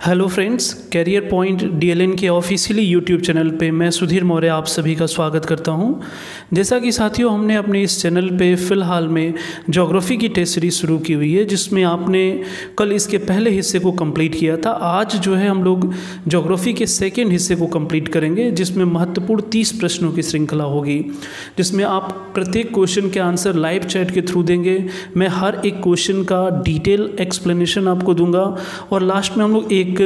Hello friends career point DLN के officially YouTube channel पे मैं सुधीर मौर्य आप सभी का स्वागत करता हूँ। जैसा कि साथियों, हमने अपने इस चैनल पे फ़िलहाल में ज्योग्राफी की टेस्ट सीरीज़ शुरू की हुई है, जिसमें आपने कल इसके पहले हिस्से को कंप्लीट किया था। आज जो है हम लोग ज्योग्राफी के सेकेंड हिस्से को कंप्लीट करेंगे, जिसमें महत्वपूर्ण तीस प्रश्नों की श्रृंखला होगी, जिसमें आप प्रत्येक क्वेश्चन के आंसर लाइव चैट के थ्रू देंगे। मैं हर एक क्वेश्चन का डिटेल एक्सप्लेनेशन आपको दूँगा, और लास्ट में हम लोग एक एक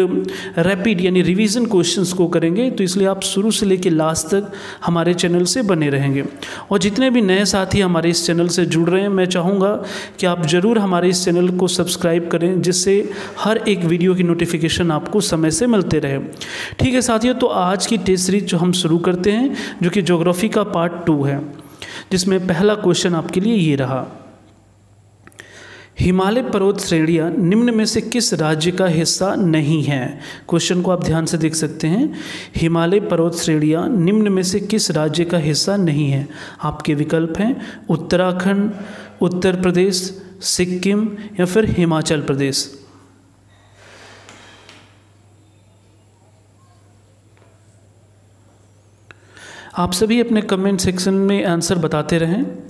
रैपिड यानी रिवीजन क्वेश्चंस को करेंगे तो इसलिए आप शुरू से लेकर लास्ट तक हमारे चैनल से बने रहेंगे। और जितने भी नए साथी हमारे इस चैनल से जुड़ रहे हैं, मैं चाहूँगा कि आप ज़रूर हमारे इस चैनल को सब्सक्राइब करें, जिससे हर एक वीडियो की नोटिफिकेशन आपको समय से मिलते रहे। ठीक है साथियों तो आज की टेस्ट सीरीज़ जो हम शुरू करते हैं, जो कि जोग्राफ़ी का पार्ट टू है, जिसमें पहला क्वेश्चन आपके लिए ये रहा। हिमालय पर्वत श्रेणियाँ निम्न में से किस राज्य का हिस्सा नहीं है? क्वेश्चन को आप ध्यान से देख सकते हैं। हिमालय पर्वत श्रेणियाँ निम्न में से किस राज्य का हिस्सा नहीं है? आपके विकल्प हैं उत्तराखंड, उत्तर प्रदेश, सिक्किम या फिर हिमाचल प्रदेश। आप सभी अपने कमेंट सेक्शन में आंसर बताते रहें।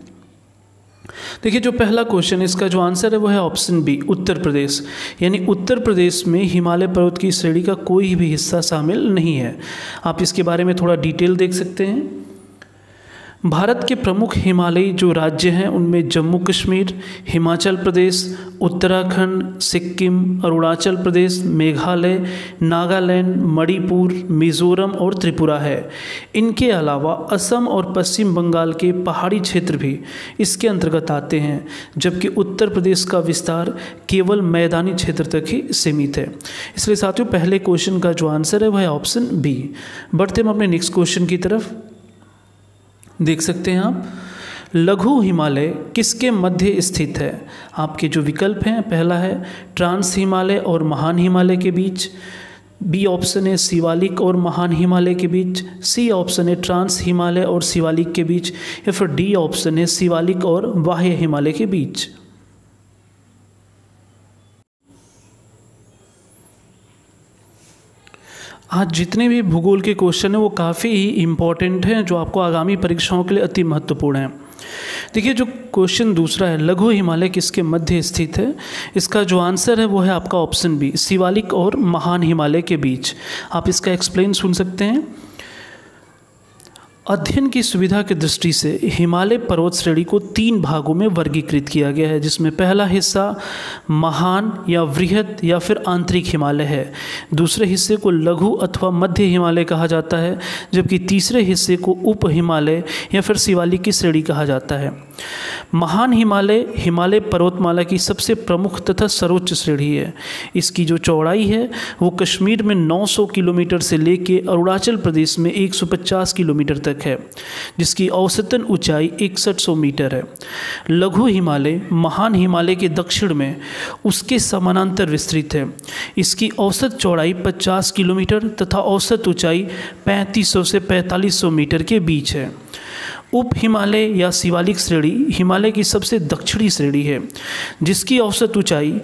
देखिए, जो पहला क्वेश्चन है, इसका जो आंसर है, वो है ऑप्शन बी उत्तर प्रदेश। यानी उत्तर प्रदेश में हिमालय पर्वत की श्रेणी का कोई भी हिस्सा शामिल नहीं है। आप इसके बारे में थोड़ा डिटेल देख सकते हैं। भारत के प्रमुख हिमालयी जो राज्य हैं, उनमें जम्मू कश्मीर, हिमाचल प्रदेश, उत्तराखंड, सिक्किम, अरुणाचल प्रदेश, मेघालय, नागालैंड, मणिपुर, मिज़ोरम और त्रिपुरा है। इनके अलावा असम और पश्चिम बंगाल के पहाड़ी क्षेत्र भी इसके अंतर्गत आते हैं, जबकि उत्तर प्रदेश का विस्तार केवल मैदानी क्षेत्र तक ही सीमित है। इसलिए साथियों, पहले क्वेश्चन का जो आंसर है, वह ऑप्शन बी। बढ़ते हम अपने नेक्स्ट क्वेश्चन की तरफ़। देख सकते हैं आप। लघु हिमालय किसके मध्य स्थित है? आपके जो विकल्प हैं, पहला है ट्रांस हिमालय और महान हिमालय के बीच, बी ऑप्शन है शिवालिक और महान हिमालय के बीच, सी ऑप्शन है ट्रांस हिमालय और शिवालिक के बीच, या फिर डी ऑप्शन है शिवालिक और बाह्य हिमालय के बीच। आज जितने भी भूगोल के क्वेश्चन हैं, वो काफ़ी ही इंपॉर्टेंट हैं, जो आपको आगामी परीक्षाओं के लिए अति महत्वपूर्ण हैं। देखिए, जो क्वेश्चन दूसरा है, लघु हिमालय किसके मध्य स्थित है? इसका जो आंसर है, वो है आपका ऑप्शन बी शिवालिक और महान हिमालय के बीच। आप इसका एक्सप्लेन सुन सकते हैं। अध्ययन की सुविधा की दृष्टि से हिमालय पर्वत श्रेणी को तीन भागों में वर्गीकृत किया गया है, जिसमें पहला हिस्सा महान या वृहद या फिर आंतरिक हिमालय है। दूसरे हिस्से को लघु अथवा मध्य हिमालय कहा जाता है, जबकि तीसरे हिस्से को उप हिमालय या फिर शिवालिक की श्रेणी कहा जाता है। महान हिमालय हिमालय पर्वतमाला की सबसे प्रमुख तथा सर्वोच्च श्रेणी है। इसकी जो चौड़ाई है, वो कश्मीर में 900 किलोमीटर से लेके अरुणाचल प्रदेश में 150 किलोमीटर तक है, जिसकी औसतन ऊंचाई इकसठ मीटर है। लघु हिमालय, महान हिमालय के दक्षिण में उसके समानांतर विस्तृत है। इसकी औसत चौड़ाई 50 किलोमीटर तथा औसत ऊंचाई 3500 से 4500 मीटर के बीच है। उप हिमालय या शिवालिक श्रेणी हिमालय की सबसे दक्षिणी श्रेणी है, जिसकी औसत ऊंचाई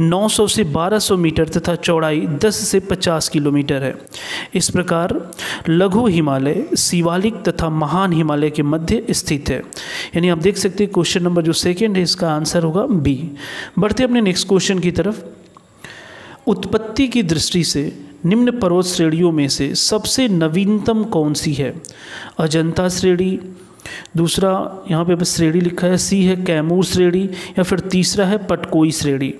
900 से 1200 मीटर तथा चौड़ाई 10 से 50 किलोमीटर है। इस प्रकार लघु हिमालय, शिवालिक तथा महान हिमालय के मध्य स्थित है। यानी आप देख सकते हैं क्वेश्चन नंबर जो सेकेंड है, इसका आंसर होगा बी। बढ़ते अपने नेक्स्ट क्वेश्चन की तरफ़। उत्पत्ति की दृष्टि से निम्न पर्वत श्रेणियों में से सबसे नवीनतम कौन सी है? अजंता श्रेणी दूसरा, यहाँ पे श्रेणी लिखा है, सी है कैमूर श्रेणी, या फिर तीसरा है पटकोई श्रेणी।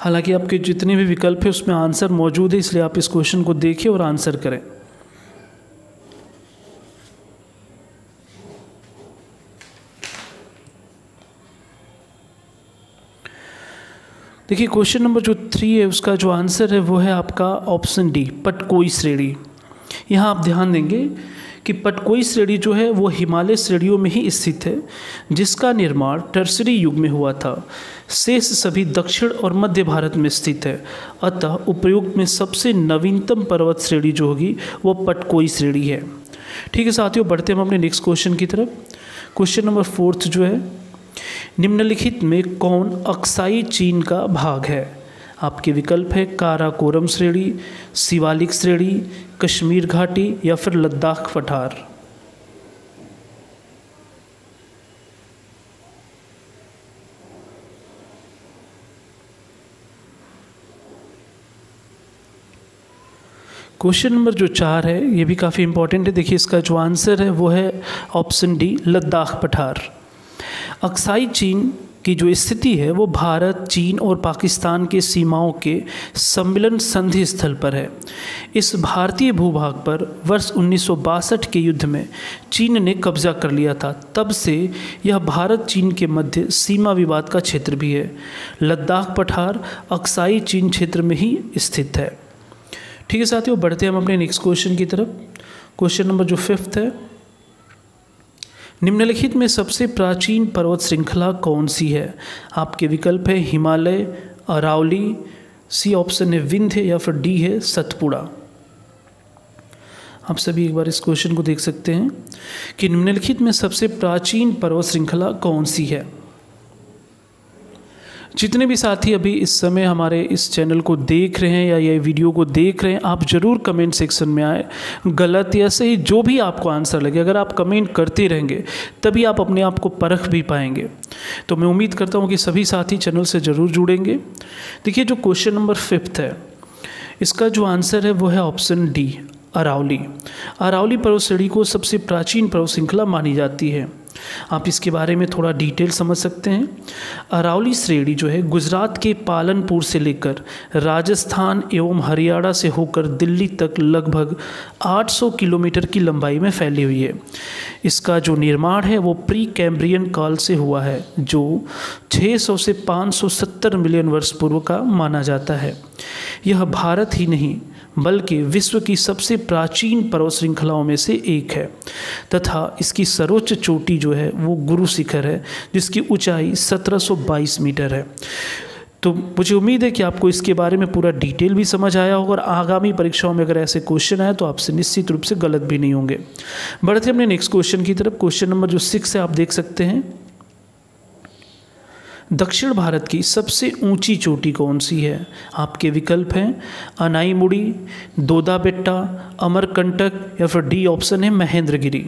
हालाँकि आपके जितने भी विकल्प हैं, उसमें आंसर मौजूद है, इसलिए आप इस क्वेश्चन को देखें और आंसर करें। देखिए क्वेश्चन नंबर जो थ्री है, उसका जो आंसर है, वो है आपका ऑप्शन डी पटकोई श्रेणी। यहाँ आप ध्यान देंगे कि पटकोई श्रेणी जो है, वो हिमालय श्रेणियों में ही स्थित है, जिसका निर्माण टर्सरी युग में हुआ था। शेष सभी दक्षिण और मध्य भारत में स्थित है। अतः उपयुक्त में सबसे नवीनतम पर्वत श्रेणी जो होगी, वो पटकोई श्रेणी है। ठीक है, साथियों, बढ़ते हम अपने नेक्स्ट क्वेश्चन की तरफ़। क्वेश्चन नंबर फोर्थ जो है निम्नलिखित में कौन अक्साई चीन का भाग है? आपके विकल्प है काराकोरम श्रेणी शिवालिक श्रेणी, कश्मीर घाटी या फिर लद्दाख पठार। क्वेश्चन नंबर जो चार है, ये भी काफ़ी इंपॉर्टेंट है। देखिए, इसका जो आंसर है वो है ऑप्शन डी, लद्दाख पठार। अक्साई चीन की जो स्थिति है, वो भारत, चीन और पाकिस्तान के सीमाओं के सम्मिलन संधि स्थल पर है। इस भारतीय भूभाग पर वर्ष उन्नीस सौ बासठ के युद्ध में चीन ने कब्जा कर लिया था। तब से यह भारत, चीन के मध्य सीमा विवाद का क्षेत्र भी है। लद्दाख पठार अक्साई चीन क्षेत्र में ही स्थित है। ठीक है साथियों, बढ़ते हम अपने नेक्स्ट क्वेश्चन की तरफ़। क्वेश्चन नंबर जो फिफ्थ है निम्नलिखित में सबसे प्राचीन पर्वत श्रृंखला कौन सी है? आपके विकल्प है हिमालय, अरावली, सी ऑप्शन है विंध्य या फिर डी है सतपुड़ा। आप सभी एक बार इस क्वेश्चन को देख सकते हैं कि निम्नलिखित में सबसे प्राचीन पर्वत श्रृंखला कौन सी है? जितने भी साथी अभी इस समय हमारे इस चैनल को देख रहे हैं या ये वीडियो को देख रहे हैं, आप ज़रूर कमेंट सेक्शन में आए। गलत या सही, जो भी आपको आंसर लगे, अगर आप कमेंट करते रहेंगे, तभी आप अपने आप को परख भी पाएँगे। तो मैं उम्मीद करता हूँ कि सभी साथी चैनल से ज़रूर जुड़ेंगे। देखिए, जो क्वेश्चन नंबर फिफ्थ है, इसका जो आंसर है, वो है ऑप्शन डी अरावली। अरावली पर्वत श्रेणी को सबसे प्राचीन पर्वत श्रृंखला मानी जाती है। आप इसके बारे में थोड़ा डिटेल समझ सकते हैं। अरावली श्रेणी जो है, गुजरात के पालनपुर से लेकर राजस्थान एवं हरियाणा से होकर दिल्ली तक लगभग 800 किलोमीटर की लंबाई में फैली हुई है। इसका जो निर्माण है, वो प्री कैम्ब्रियन काल से हुआ है, जो 600 से 570 मिलियन वर्ष पूर्व का माना जाता है। यह भारत ही नहीं बल्कि विश्व की सबसे प्राचीन पर्वत श्रृंखलाओं में से एक है। तथा इसकी सर्वोच्च चोटी जो है, वो गुरु शिखर है, जिसकी ऊंचाई 1722 मीटर है। तो मुझे उम्मीद है कि आपको इसके बारे में पूरा डिटेल भी समझ आया होगा और आगामी परीक्षाओं में अगर ऐसे क्वेश्चन आए तो आपसे निश्चित रूप से गलत भी नहीं होंगे। बढ़ते अपने नेक्स्ट क्वेश्चन की तरफ़। क्वेश्चन नंबर जो सिक्स है, आप देख सकते हैं। दक्षिण भारत की सबसे ऊँची चोटी कौन सी है? आपके विकल्प हैं, अनाईमुड़ी दोदा बेट्टा अमरकंटक या फिर डी ऑप्शन है महेंद्रगिरी।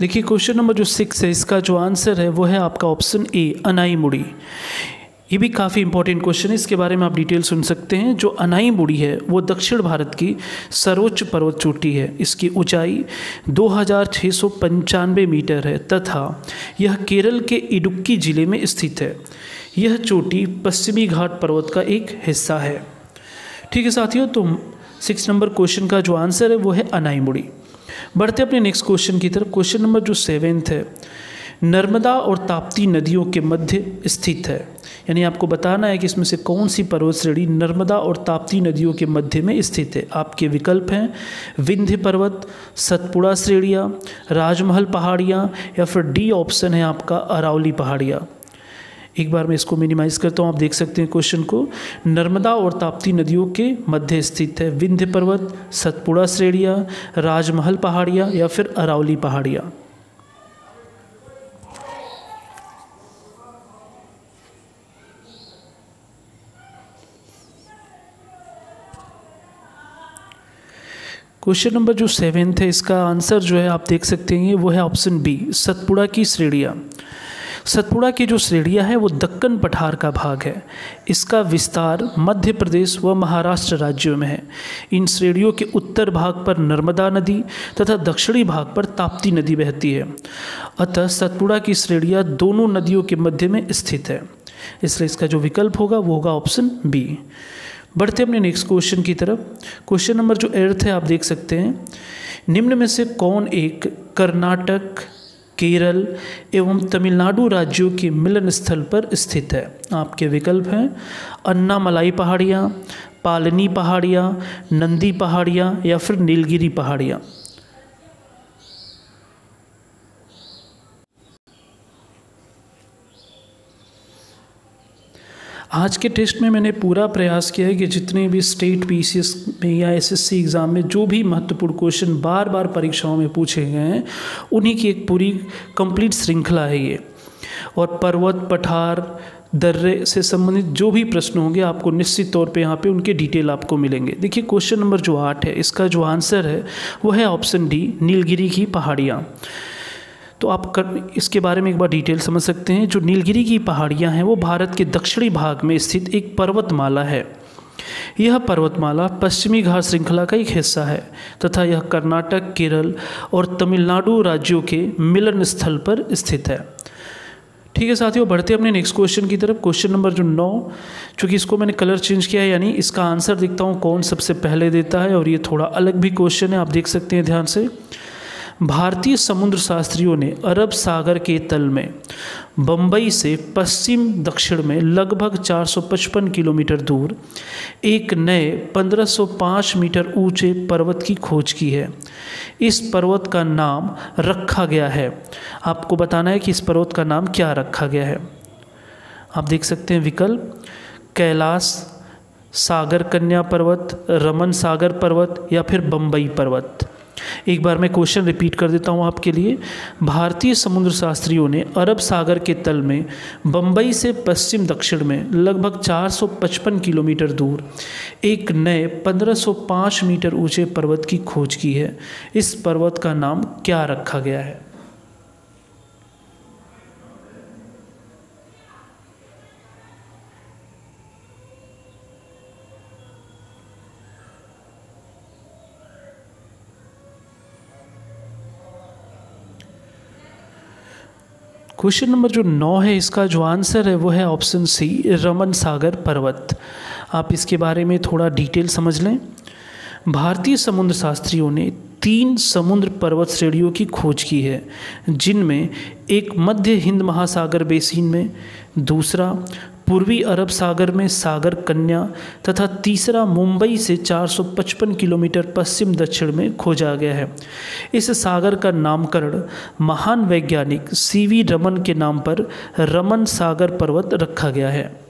देखिए, क्वेश्चन नंबर जो सिक्स है, इसका जो आंसर है वो है आपका ऑप्शन ए, अनाईमुड़ी। ये भी काफ़ी इंपॉर्टेंट क्वेश्चन है। इसके बारे में आप डिटेल सुन सकते हैं। जो अनाई मुड़ी है, वो दक्षिण भारत की सर्वोच्च पर्वत चोटी है। इसकी ऊंचाई दो हज़ार छः सौ पंचानवे मीटर है तथा यह केरल के इडुक्की ज़िले में स्थित है। यह चोटी पश्चिमी घाट पर्वत का एक हिस्सा है। ठीक है साथियों तो सिक्स नंबर क्वेश्चन का जो आंसर है, वो है अनाई मुड़ी बढ़ते अपने नेक्स्ट क्वेश्चन की तरफ़। क्वेश्चन नंबर जो सेवेंथ है, नर्मदा और ताप्ती नदियों के मध्य स्थित है। यानी आपको बताना है कि इसमें से कौन सी पर्वत श्रेणी नर्मदा और ताप्ती नदियों के मध्य में स्थित है। आपके विकल्प हैं विंध्य पर्वत, सतपुड़ा श्रेणियाँ, राजमहल पहाड़ियाँ या फिर डी ऑप्शन है आपका अरावली पहाड़ियाँ। एक बार मैं इसको मिनिमाइज़ करता हूँ, आप देख सकते हैं क्वेश्चन को। नर्मदा और ताप्ती नदियों के मध्य स्थित है विंध्य पर्वत, सतपुड़ा श्रेणियाँ, राजमहल पहाड़ियाँ या फिर अरावली पहाड़ियाँ। क्वेश्चन नंबर जो सेवेंथ है इसका आंसर जो है आप देख सकते हैं, वो है ऑप्शन बी, सतपुड़ा की श्रेणियाँ। सतपुड़ा की जो श्रेणिया है, वो दक्कन पठार का भाग है। इसका विस्तार मध्य प्रदेश व महाराष्ट्र राज्यों में है। इन श्रेणियों के उत्तर भाग पर नर्मदा नदी तथा दक्षिणी भाग पर ताप्ती नदी बहती है। अतः सतपुड़ा की श्रेणिया दोनों नदियों के मध्य में स्थित है। इसलिए इसका जो विकल्प होगा, वो होगा ऑप्शन बी। बढ़ते अपने नेक्स्ट क्वेश्चन की तरफ़। क्वेश्चन नंबर जो एर्थ है, आप देख सकते हैं। निम्न में से कौन एक कर्नाटक, केरल एवं तमिलनाडु राज्यों के मिलन स्थल पर स्थित है? आपके विकल्प हैं, अन्नामलाई पहाड़ियाँ, पालनी पहाड़ियाँ, नंदी पहाड़ियाँ या फिर नीलगिरी पहाड़ियाँ। आज के टेस्ट में मैंने पूरा प्रयास किया है कि जितने भी स्टेट पीसीएस में या एसएससी एग्ज़ाम में जो भी महत्वपूर्ण क्वेश्चन बार बार परीक्षाओं में पूछे गए हैं, उन्हीं की एक पूरी कंप्लीट श्रृंखला है ये। और पर्वत, पठार, दर्रे से संबंधित जो भी प्रश्न होंगे, आपको निश्चित तौर पे यहाँ पे उनके डिटेल आपको मिलेंगे। देखिए, क्वेश्चन नंबर जो आठ है, इसका जो आंसर है, वो है ऑप्शन डी, नीलगिरी की पहाड़ियाँ। तो आप कर, इसके बारे में एक बार डिटेल समझ सकते हैं। जो नीलगिरी की पहाड़ियाँ हैं, वो भारत के दक्षिणी भाग में स्थित एक पर्वतमाला है। यह पर्वतमाला पश्चिमी घाट श्रृंखला का एक हिस्सा है तथा यह कर्नाटक, केरल और तमिलनाडु राज्यों के मिलन स्थल पर स्थित है। ठीक है साथियों, बढ़ते अपने नेक्स्ट क्वेश्चन की तरफ़। क्वेश्चन नंबर जो नौ, चूँकि इसको मैंने कलर चेंज किया है, यानी इसका आंसर देखता हूँ कौन सबसे पहले देता है और ये थोड़ा अलग भी क्वेश्चन है, आप देख सकते हैं ध्यान से। भारतीय समुद्र शास्त्रियों ने अरब सागर के तल में बम्बई से पश्चिम दक्षिण में लगभग 455 किलोमीटर दूर, एक नए 1505 मीटर ऊँचे पर्वत की खोज की है। इस पर्वत का नाम रखा गया है। आपको बताना है कि इस पर्वत का नाम क्या रखा गया है। आप देख सकते हैं विकल्प, कैलाश सागर कन्या पर्वत, रमन सागर पर्वत या फिर बम्बई पर्वत। एक बार मैं क्वेश्चन रिपीट कर देता हूँ आपके लिए। भारतीय समुद्र शास्त्रियों ने अरब सागर के तल में बम्बई से पश्चिम दक्षिण में, लगभग 455 किलोमीटर दूर, एक नए 1505 मीटर ऊँचे पर्वत की खोज की है। इस पर्वत का नाम क्या रखा गया है? क्वेश्चन नंबर जो नौ है, इसका जो आंसर है, वो है ऑप्शन सी, रमन सागर पर्वत। आप इसके बारे में थोड़ा डिटेल समझ लें। भारतीय समुद्र शास्त्रियों ने तीन समुद्र पर्वत श्रेणियों की खोज की है, जिनमें एक मध्य हिंद महासागर बेसिन में, दूसरा पूर्वी अरब सागर में सागर कन्या तथा तीसरा मुंबई से 455 किलोमीटर पश्चिम दक्षिण में खोजा गया है। इस सागर का नामकरण महान वैज्ञानिक सी वी रमन के नाम पर रमन सागर पर्वत रखा गया है।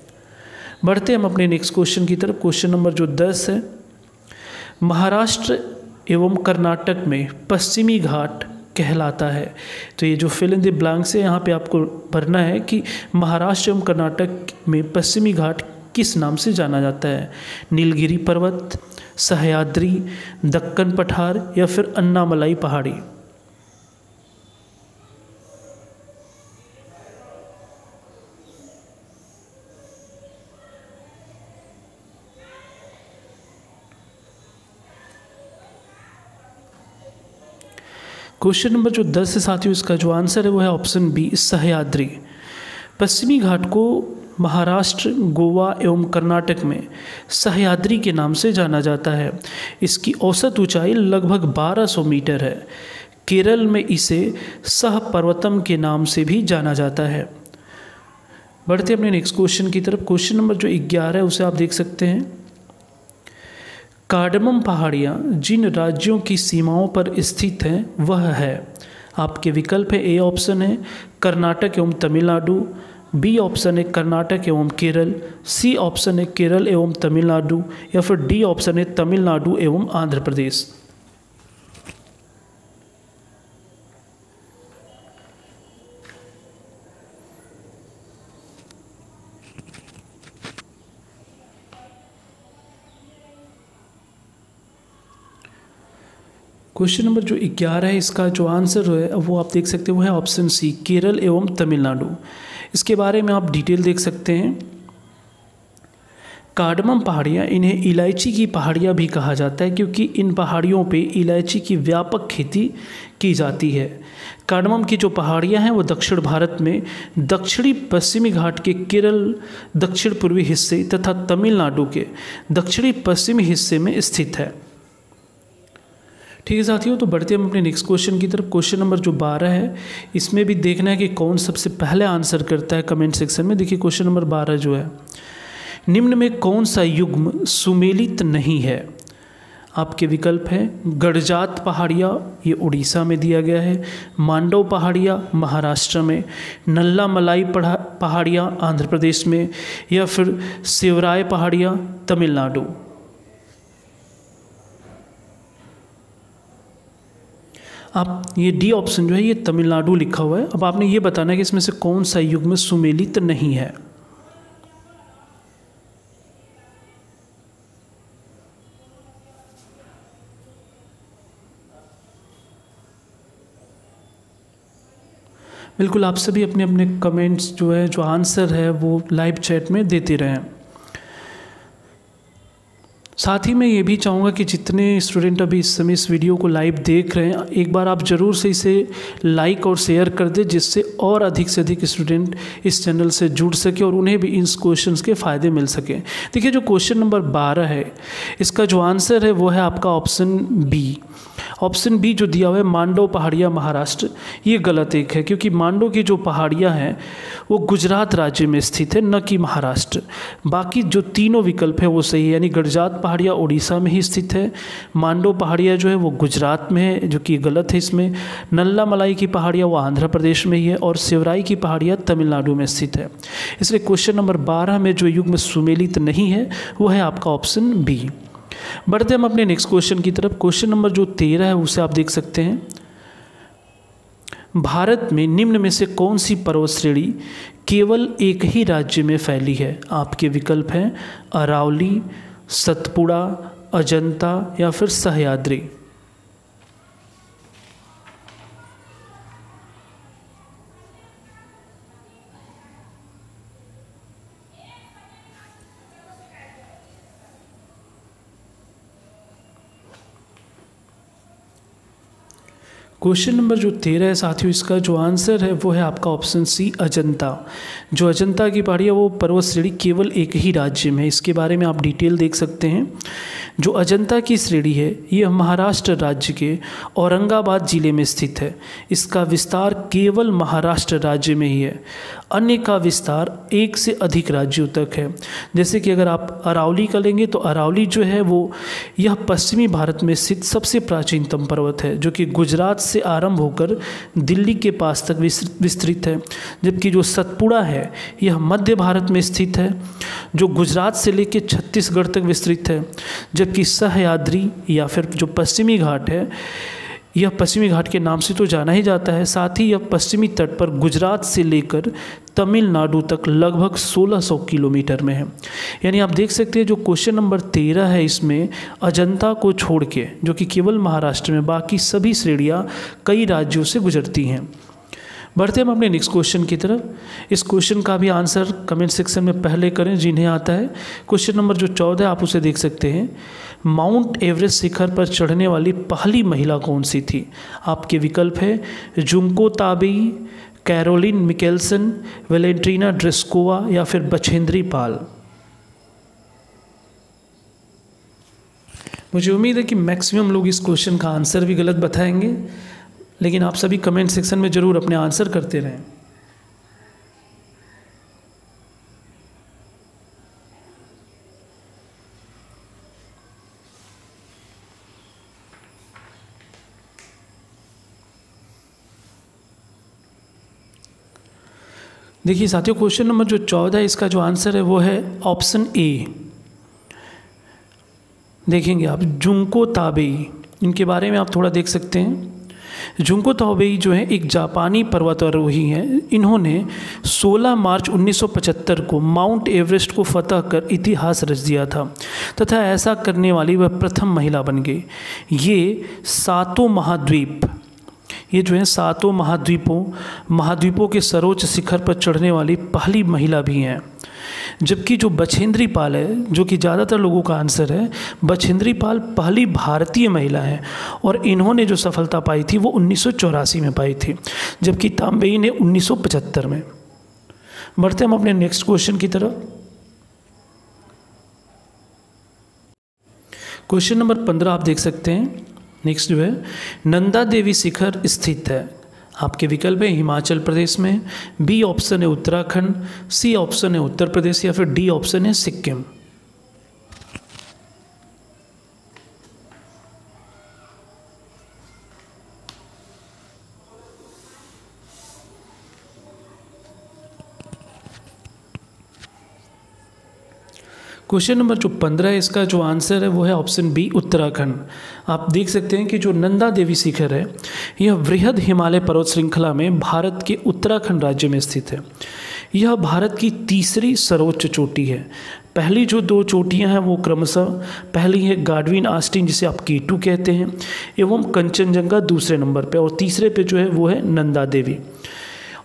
बढ़ते हम अपने नेक्स्ट क्वेश्चन की तरफ़। क्वेश्चन नंबर जो दस है, महाराष्ट्र एवं कर्नाटक में पश्चिमी घाट कहलाता है। तो ये जो फिल इन द ब्लैंक्स है, यहाँ पे आपको भरना है कि महाराष्ट्र एवं कर्नाटक में पश्चिमी घाट किस नाम से जाना जाता है? नीलगिरी पर्वत, सहयाद्री, दक्कन पठार या फिर अन्नामलाई पहाड़ी। क्वेश्चन नंबर जो दस है साथियों इसका जो आंसर है वो है ऑप्शन बी, सहयाद्री। पश्चिमी घाट को महाराष्ट्र, गोवा एवं कर्नाटक में सहयाद्री के नाम से जाना जाता है। इसकी औसत ऊंचाई लगभग 1200 मीटर है। केरल में इसे सह पर्वतम के नाम से भी जाना जाता है। बढ़ते अपने नेक्स्ट क्वेश्चन की तरफ़। क्वेश्चन नंबर जो ग्यारह है, उसे आप देख सकते हैं। कार्डमम पहाड़ियाँ जिन राज्यों की सीमाओं पर स्थित हैं, वह है। आपके विकल्प है ए ऑप्शन है कर्नाटक एवं तमिलनाडु, बी ऑप्शन है कर्नाटक एवं केरल, सी ऑप्शन है केरल एवं तमिलनाडु या फिर डी ऑप्शन है तमिलनाडु एवं आंध्र प्रदेश। क्वेश्चन नंबर जो ग्यारह है, इसका जो आंसर है, वो आप देख सकते हो है ऑप्शन सी केरल एवं तमिलनाडु। इसके बारे में आप डिटेल देख सकते हैं। कार्डमम पहाड़ियाँ, इन्हें इलायची की पहाड़ियाँ भी कहा जाता है, क्योंकि इन पहाड़ियों पे इलायची की व्यापक खेती की जाती है। कार्डमम की जो पहाड़ियाँ हैं, वो दक्षिण भारत में दक्षिणी पश्चिमी घाट के केरल, दक्षिण पूर्वी हिस्से तथा तमिलनाडु के दक्षिणी पश्चिमी हिस्से में स्थित है। ठीक है साथियों तो बढ़ते हम अपने नेक्स्ट क्वेश्चन की तरफ़। क्वेश्चन नंबर जो बारह है, इसमें भी देखना है कि कौन सबसे पहले आंसर करता है कमेंट सेक्शन में। देखिए क्वेश्चन नंबर बारह जो है, निम्न में कौन सा युग्म सुमेलित नहीं है? आपके विकल्प हैं, गढ़जात पहाड़ियाँ, ये उड़ीसा में दिया गया है। मांडव पहाड़िया, महाराष्ट्र में। नल्ला मलाई पहाड़ियाँ, आंध्र प्रदेश में। या फिर शिवराय पहाड़ियाँ, तमिलनाडु। आप ये डी ऑप्शन जो है, ये तमिलनाडु लिखा हुआ है। अब आपने ये बताना है कि इसमें से कौन सा युग में सुमेलित नहीं है। बिल्कुल, आप सभी अपने अपने कमेंट्स जो है, जो आंसर है, वो लाइव चैट में देते रहें। साथ ही मैं ये भी चाहूँगा कि जितने स्टूडेंट अभी इस समय इस वीडियो को लाइव देख रहे हैं, एक बार आप ज़रूर से इसे लाइक और शेयर कर दें, जिससे और अधिक से अधिक स्टूडेंट इस चैनल से जुड़ सके और उन्हें भी इन क्वेश्चंस के फ़ायदे मिल सके। देखिए, जो क्वेश्चन नंबर बारह है, इसका जो आंसर है, वो है आपका ऑप्शन बी ऑप्शन बी जो दिया हुआ है, मांडो पहाड़िया महाराष्ट्र, ये गलत एक है, क्योंकि मांडो की जो पहाड़ियाँ हैं, वो गुजरात राज्य में स्थित है, न कि महाराष्ट्र। बाकी जो तीनों विकल्प है, वो सही है, यानी गढ़जात पहाड़ियाँ उड़ीसा में ही स्थित है, मांडो पहाड़ियाँ जो है, वो गुजरात में है, जो कि गलत है इसमें। नल्ला मलाई की पहाड़ियाँ, वो आंध्र प्रदेश में ही है, और शिवराई की पहाड़ियाँ तमिलनाडु में स्थित है। इसलिए क्वेश्चन नंबर बारह में जो युग में सुमेलित नहीं है, वो है आपका ऑप्शन बी। बढ़ते हम अपने नेक्स्ट क्वेश्चन की तरफ़। क्वेश्चन नंबर जो तेरह है, उसे आप देख सकते हैं। भारत में निम्न में से कौन सी पर्वत श्रेणी केवल एक ही राज्य में फैली है? आपके विकल्प हैं अरावली, सतपुड़ा, अजंता या फिर सहयाद्री। क्वेश्चन नंबर जो तेरह है साथियों, इसका जो आंसर है वो है आपका ऑप्शन सी, अजंता। जो अजंता की पहाड़ी है, वो पर्वत श्रेणी केवल एक ही राज्य में है। इसके बारे में आप डिटेल देख सकते हैं। जो अजंता की श्रेणी है यह महाराष्ट्र राज्य के औरंगाबाद ज़िले में स्थित है। इसका विस्तार केवल महाराष्ट्र राज्य में ही है। अन्य का विस्तार एक से अधिक राज्यों तक है। जैसे कि अगर आप अरावली का लेंगे तो अरावली जो है, वो यह पश्चिमी भारत में स्थित सबसे प्राचीनतम पर्वत है, जो कि गुजरात से आरंभ होकर दिल्ली के पास तक विस्तृत है। जबकि जो सतपुड़ा है, यह मध्य भारत में स्थित है, जो गुजरात से लेकर छत्तीसगढ़ तक विस्तृत है। जबकि सहयाद्री या फिर जो पश्चिमी घाट है, यह पश्चिमी घाट के नाम से तो जाना ही जाता है। साथ ही यह पश्चिमी तट पर गुजरात से लेकर तमिलनाडु तक लगभग 1600 किलोमीटर में है। यानी आप देख सकते हैं जो क्वेश्चन नंबर तेरह है इसमें, अजंता को छोड़ के, जो कि केवल महाराष्ट्र में बाकी सभी श्रेणियाँ कई राज्यों से गुजरती हैं। बढ़ते हम अपने नेक्स्ट क्वेश्चन की तरफ़। इस क्वेश्चन का भी आंसर कमेंट सेक्शन में पहले करें, जिन्हें आता है। क्वेश्चन नंबर जो चौदह आप उसे देख सकते हैं। माउंट एवरेस्ट शिखर पर चढ़ने वाली पहली महिला कौन सी थी? आपके विकल्प है जुमको ताबी कैरोलिन मिकेल्सन वेलेंट्रीना ड्रेस्कोवा या फिर बछेंद्री पाल मुझे उम्मीद है कि मैक्सिमम लोग इस क्वेश्चन का आंसर भी गलत बताएँगे। लेकिन आप सभी कमेंट सेक्शन में ज़रूर अपने आंसर करते रहें। देखिए साथियों क्वेश्चन नंबर जो चौदह इसका जो आंसर है, वो है ऑप्शन ए देखेंगे आप, जुंको ताबेई इनके बारे में आप थोड़ा देख सकते हैं। जुंको ताबेई जो है, एक जापानी पर्वतारोही हैं। इन्होंने 16 मार्च 1975 को माउंट एवरेस्ट को फतह कर इतिहास रच दिया था, तथा ऐसा करने वाली वह प्रथम महिला बन गई। ये सातों महाद्वीप ये जो है सातों महाद्वीपों महाद्वीपों के सर्वोच्च शिखर पर चढ़ने वाली पहली महिला भी हैं। जबकि जो बछेंद्री पाल है, जो कि ज़्यादातर लोगों का आंसर है, बछेंद्री पाल पहली भारतीय महिला है और इन्होंने जो सफलता पाई थी, वो उन्नीस सौ चौरासी में पाई थी, जबकि ताम्बेई ने 1975 में। बढ़ते हम अपने नेक्स्ट क्वेश्चन की तरफ़। क्वेश्चन नंबर पंद्रह आप देख सकते हैं। नेक्स्ट जो है नंदा देवी शिखर स्थित है। आपके विकल्प है हिमाचल प्रदेश में बी ऑप्शन है उत्तराखंड सी ऑप्शन है उत्तर प्रदेश या फिर डी ऑप्शन है सिक्किम। क्वेश्चन नंबर जो पंद्रह है, इसका जो आंसर है वो है ऑप्शन बी, उत्तराखंड। आप देख सकते हैं कि जो नंदा देवी शिखर है, यह वृहद हिमालय पर्वत श्रृंखला में भारत के उत्तराखंड राज्य में स्थित है। यह भारत की तीसरी सर्वोच्च चोटी है। पहली जो दो चोटियाँ हैं वो क्रमशः, पहली है गाडविन आस्टिन जिसे आप केटू कहते हैं, एवं कंचनजंगा दूसरे नंबर पे, और तीसरे पे जो है वो है नंदा देवी।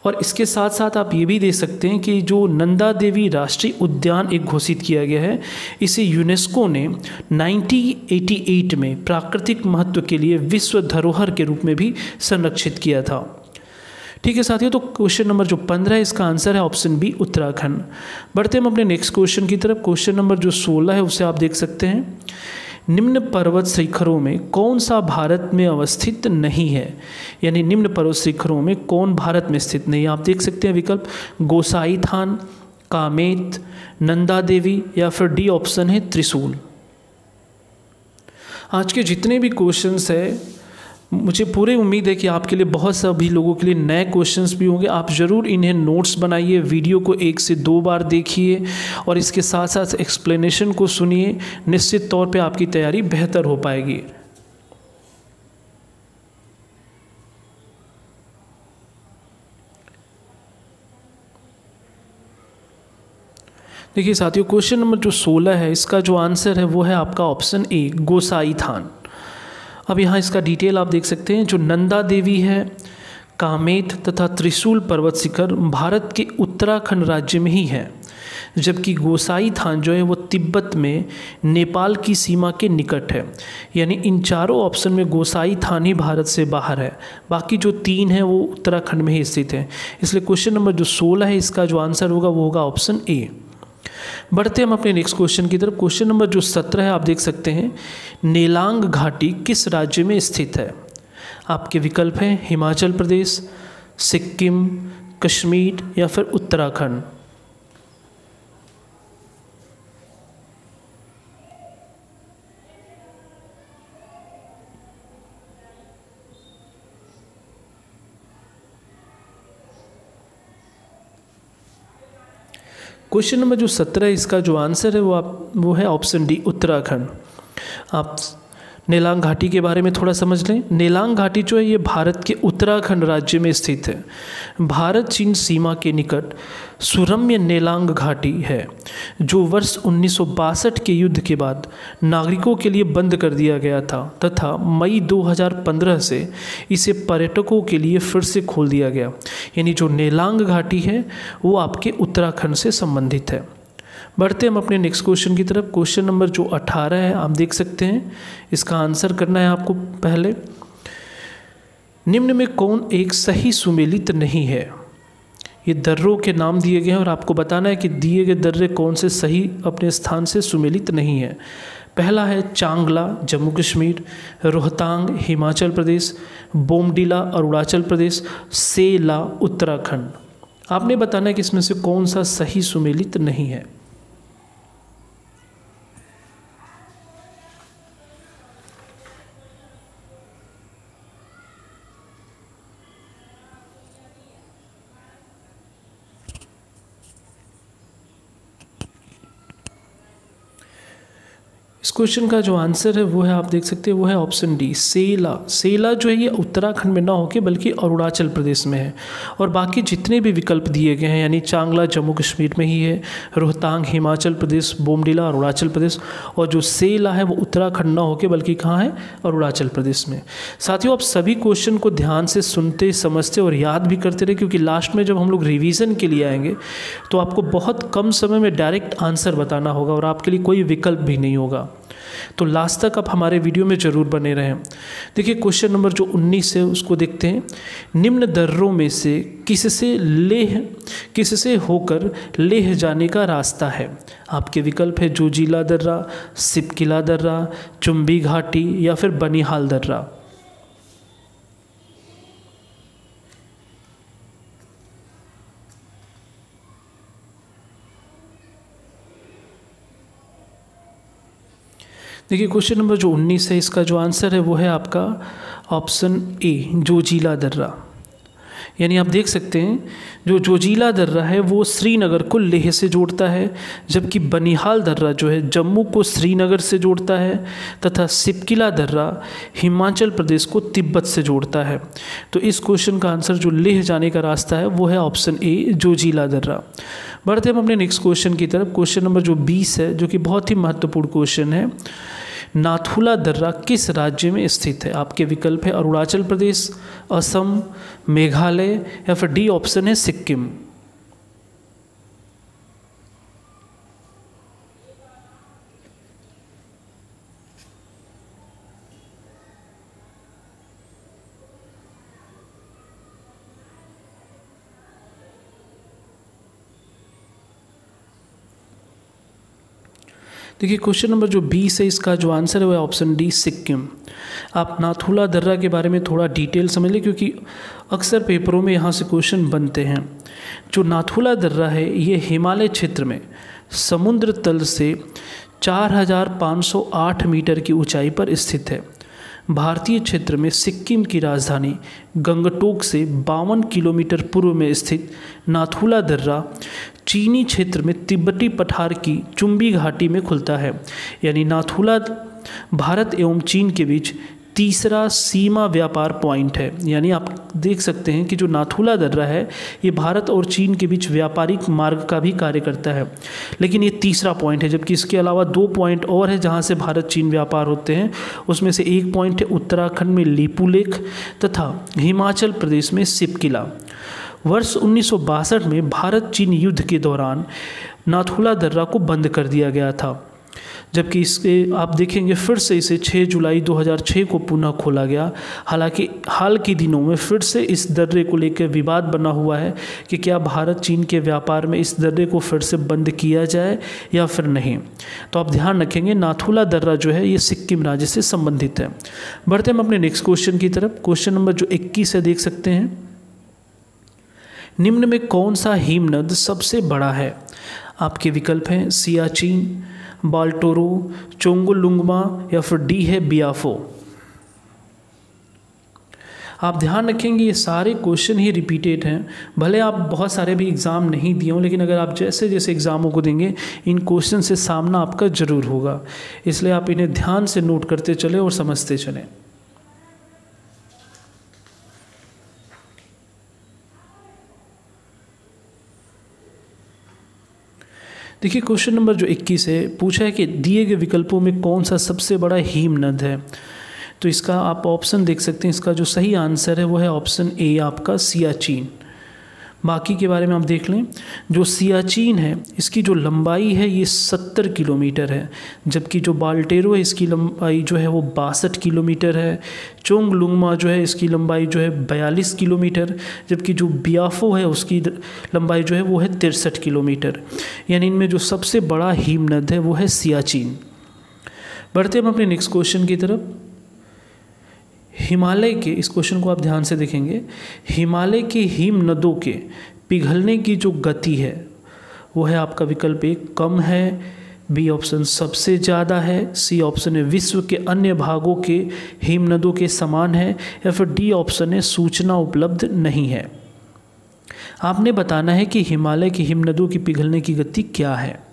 और इसके साथ साथ आप ये भी देख सकते हैं कि जो नंदा देवी राष्ट्रीय उद्यान एक घोषित किया गया है, इसे यूनेस्को ने 1988 में प्राकृतिक महत्व के लिए विश्व धरोहर के रूप में भी संरक्षित किया था। ठीक है साथियों तो क्वेश्चन नंबर जो पंद्रह है, इसका आंसर है ऑप्शन बी उत्तराखंड। बढ़ते हम अपने नेक्स्ट क्वेश्चन की तरफ़। क्वेश्चन नंबर जो सोलह है, उसे आप देख सकते हैं। निम्न पर्वत शिखरों में कौन सा भारत में अवस्थित नहीं है? यानी निम्न पर्वत शिखरों में कौन भारत में स्थित नहीं है? आप देख सकते हैं विकल्प, गोसाई थान, कामेत, नंदा देवी या फिर डी ऑप्शन है त्रिशूल। आज के जितने भी क्वेश्चंस है मुझे पूरी उम्मीद है कि आपके लिए बहुत सभी लोगों के लिए नए क्वेश्चंस भी होंगे। आप ज़रूर इन्हें नोट्स बनाइए वीडियो को एक से दो बार देखिए और इसके साथ साथ एक्सप्लेनेशन को सुनिए। निश्चित तौर पे आपकी तैयारी बेहतर हो पाएगी। देखिए साथियों क्वेश्चन नंबर जो सोलह है, इसका जो आंसर है वो है आपका ऑप्शन ए गोसाई थान अब यहाँ इसका डिटेल आप देख सकते हैं, जो नंदा देवी है, कामेत तथा त्रिशूल पर्वत शिखर भारत के उत्तराखंड राज्य में ही है, जबकि गोसाई थान जो है वो तिब्बत में नेपाल की सीमा के निकट है। यानी इन चारों ऑप्शन में गोसाई थान ही भारत से बाहर है। बाकी जो तीन है वो उत्तराखंड में ही स्थित है। इसलिए क्वेश्चन नंबर जो सोलह है, इसका जो आंसर होगा, वो होगा ऑप्शन ए बढ़ते हम अपने नेक्स्ट क्वेश्चन की तरफ़। क्वेश्चन नंबर जो सत्रह है, आप देख सकते हैं, नीलांग घाटी किस राज्य में स्थित है? आपके विकल्प हैं हिमाचल प्रदेश, सिक्किम, कश्मीर या फिर उत्तराखंड। क्वेश्चन नंबर जो सत्रह इसका जो आंसर है वो आप, वो है ऑप्शन डी, उत्तराखंड। आप नेलांग घाटी के बारे में थोड़ा समझ लें। नेलांग घाटी जो है, ये भारत के उत्तराखंड राज्य में स्थित है। भारत चीन सीमा के निकट सुरम्य नेलांग घाटी है, जो वर्ष उन्नीस सौ बासठ के युद्ध के बाद नागरिकों के लिए बंद कर दिया गया था तथा मई 2015 से इसे पर्यटकों के लिए फिर से खोल दिया गया। यानी जो नेलांग घाटी है, वो आपके उत्तराखंड से संबंधित है। बढ़ते हम अपने नेक्स्ट क्वेश्चन की तरफ़। क्वेश्चन नंबर जो अठारह है, आप देख सकते हैं। इसका आंसर करना है आपको पहले। निम्न में कौन एक सही सुमेलित नहीं है? ये दर्रों के नाम दिए गए हैं और आपको बताना है कि दिए गए दर्रे कौन से सही अपने स्थान से सुमेलित नहीं है। पहला है चांगला, जम्मू कश्मीर। रोहतांग, हिमाचल प्रदेश। बोमडीला, अरुणाचल प्रदेश। सेला, उत्तराखंड। आपने बताना है कि इसमें से कौन सा सही सुमेलित नहीं है। इस क्वेश्चन का जो आंसर है, वो है, आप देख सकते हैं, वो है ऑप्शन डी सेला। सेला जो है, ये उत्तराखंड में ना होके, बल्कि अरुणाचल प्रदेश में है। और बाकी जितने भी विकल्प दिए गए हैं, यानी चांगला जम्मू कश्मीर में ही है, रोहतांग, हिमाचल प्रदेश, बोमडीला, अरुणाचल प्रदेश, और जो सेला है, वो उत्तराखंड ना होके, बल्कि कहाँ है? अरुणाचल प्रदेश में। साथियों, आप सभी क्वेश्चन को ध्यान से सुनते, समझते और याद भी करते रहे क्योंकि लास्ट में जब हम लोग रिविज़न के लिए आएँगे तो आपको बहुत कम समय में डायरेक्ट आंसर बताना होगा और आपके लिए कोई विकल्प भी नहीं होगा। तो लास्ट तक आप हमारे वीडियो में ज़रूर बने रहें। देखिए क्वेश्चन नंबर जो 19 है, उसको देखते हैं। निम्न दर्रों में से किससे लेह किससे होकर लेह जाने का रास्ता है? आपके विकल्प है जोजिला दर्रा, सिपकिला दर्रा, चुंबी घाटी या फिर बनिहाल दर्रा। देखिए क्वेश्चन नंबर जो 19 है, इसका जो आंसर है, वो है आपका ऑप्शन ए जोजिला दर्रा। यानी आप देख सकते हैं, जो जोजीला दर्रा है, वो श्रीनगर को लेह से जोड़ता है, जबकि बनिहाल दर्रा जो है, जम्मू को श्रीनगर से जोड़ता है, तथा सिपकिला दर्रा हिमाचल प्रदेश को तिब्बत से जोड़ता है। तो इस क्वेश्चन का आंसर जो लेह जाने का रास्ता है, वो है ऑप्शन ए जोजीला दर्रा। बढ़ते हम अपने नेक्स्ट क्वेश्चन की तरफ़। क्वेश्चन नंबर जो बीस है, जो कि बहुत ही महत्वपूर्ण क्वेश्चन है नाथुला दर्रा किस राज्य में स्थित है? आपके विकल्प है अरुणाचल प्रदेश, असम, मेघालय या फिर डी ऑप्शन है सिक्किम। देखिए क्वेश्चन नंबर जो बीस है इसका जो आंसर है वो ऑप्शन डी सिक्किम। आप नाथुला दर्रा के बारे में थोड़ा डिटेल समझ लें क्योंकि अक्सर पेपरों में यहाँ से क्वेश्चन बनते हैं। जो नाथुला दर्रा है ये हिमालय क्षेत्र में समुद्र तल से 4,508 मीटर की ऊंचाई पर स्थित है। भारतीय क्षेत्र में सिक्किम की राजधानी गंगटोक से बावन किलोमीटर पूर्व में स्थित नाथुला दर्रा चीनी क्षेत्र में तिब्बती पठार की चुंबी घाटी में खुलता है। यानी नाथुला भारत एवं चीन के बीच तीसरा सीमा व्यापार पॉइंट है। यानी आप देख सकते हैं कि जो नाथुला दर्रा है, ये भारत और चीन के बीच व्यापारिक मार्ग का भी कार्य करता है। लेकिन ये तीसरा पॉइंट है, जबकि इसके अलावा दो पॉइंट और है जहाँ से भारत चीन व्यापार होते हैं। उसमें से एक पॉइंट है उत्तराखंड में लीपू लेक तथा हिमाचल प्रदेश में सिपकिला। वर्ष उन्नीस सौ बासठ में भारत चीन युद्ध के दौरान नाथुला दर्रा को बंद कर दिया गया था, जबकि इसके, आप देखेंगे फिर से इसे 6 जुलाई 2006 को पुनः खोला गया। हालाँकि हाल के दिनों में फिर से इस दर्रे को लेकर विवाद बना हुआ है कि क्या भारत चीन के व्यापार में इस दर्रे को फिर से बंद किया जाए या फिर नहीं। तो आप ध्यान रखेंगे, नाथुला दर्रा जो है, ये सिक्किम राज्य से संबंधित है। बढ़ते हम अपने नेक्स्ट क्वेश्चन की तरफ़। क्वेश्चन नंबर जो इक्कीस है, देख सकते हैं। निम्न में कौन सा हिमनद सबसे बड़ा है? आपके विकल्प हैं सियाचिन, बाल्टोरो, चोंगुलुंगमा या फिर डी है बियाफो। आप ध्यान रखेंगे ये सारे क्वेश्चन ही रिपीटेड हैं। भले आप बहुत सारे भी एग्ज़ाम नहीं दिए हों, लेकिन अगर आप जैसे जैसे एग्ज़ामों को देंगे, इन क्वेश्चन से सामना आपका ज़रूर होगा। इसलिए आप इन्हें ध्यान से नोट करते चलें और समझते चलें। देखिए क्वेश्चन नंबर जो 21 है, पूछा है कि दिए गए विकल्पों में कौन सा सबसे बड़ा हीम नद है? तो इसका आप ऑप्शन देख सकते हैं, इसका जो सही आंसर है, वो है ऑप्शन ए आपका सियाचीन। बाकी के बारे में आप देख लें, जो सियाचीन है, इसकी जो लंबाई है, ये सत्तर किलोमीटर है, जबकि जो बाल्टेरो है, इसकी लंबाई जो है, वो बासठ किलोमीटर है चोंग लुंगमा जो है, इसकी लंबाई जो है, बयालीस किलोमीटर, जबकि जो बियाफो है, उसकी लंबाई जो है, वो है तिरसठ किलोमीटर। यानी इनमें जो सबसे बड़ा हिमनद है, वो है सियाचीन। बढ़ते हम अपने नेक्स्ट क्वेश्चन की तरफ़। हिमालय के, इस क्वेश्चन को आप ध्यान से देखेंगे, हिमालय के हिम नदों के पिघलने की जो गति है, वो है आपका विकल्प एक, कम है बी ऑप्शन सबसे ज़्यादा है सी ऑप्शन है विश्व के अन्य भागों के हिम नदों के समान है, या फिर डी ऑप्शन है सूचना उपलब्ध नहीं है। आपने बताना है कि हिमालय के हिम नदों की पिघलने की गति क्या है।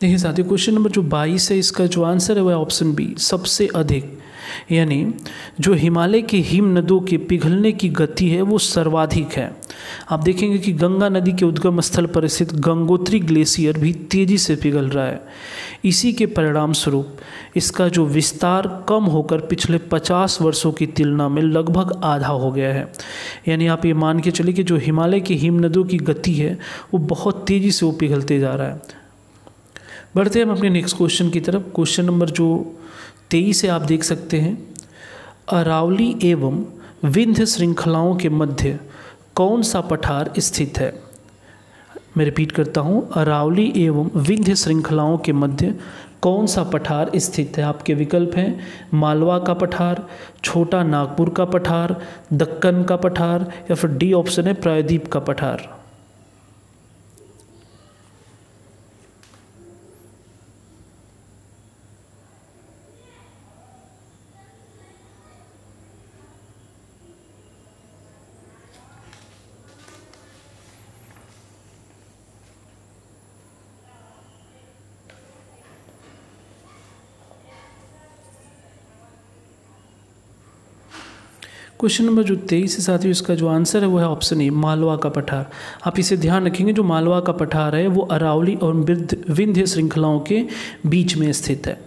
देखिए साथियों क्वेश्चन नंबर जो बाईस है, इसका जो आंसर है, वह ऑप्शन बी सबसे अधिक। यानी जो हिमालय के हिम नदों के पिघलने की गति है, वो सर्वाधिक है। आप देखेंगे कि गंगा नदी के उद्गम स्थल पर स्थित गंगोत्री ग्लेशियर भी तेज़ी से पिघल रहा है। इसी के परिणाम स्वरूप इसका जो विस्तार कम होकर पिछले 50 वर्षों की तुलना में लगभग आधा हो गया है। यानी आप ये मान के चलिए कि जो हिमालय के हिम नदों की गति है, वो बहुत तेज़ी से वो पिघलते जा रहा है। बढ़ते हैं हम अपने नेक्स्ट क्वेश्चन की तरफ़। क्वेश्चन नंबर जो तेईस है, आप देख सकते हैं। अरावली एवं विंध्य श्रृंखलाओं के मध्य कौन सा पठार स्थित है? मैं रिपीट करता हूँ। अरावली एवं विंध्य श्रृंखलाओं के मध्य कौन सा पठार स्थित है? आपके विकल्प हैं, मालवा का पठार, छोटा नागपुर का पठार, दक्कन का पठार, या फिर डी ऑप्शन है, प्रायद्वीप का पठार। क्वेश्चन नंबर जो तेईस है साथियों इसका जो आंसर है, वो है ऑप्शन ए मालवा का पठार। आप इसे ध्यान रखेंगे, जो मालवा का पठार है, वो अरावली और विंध्य श्रृंखलाओं के बीच में स्थित है।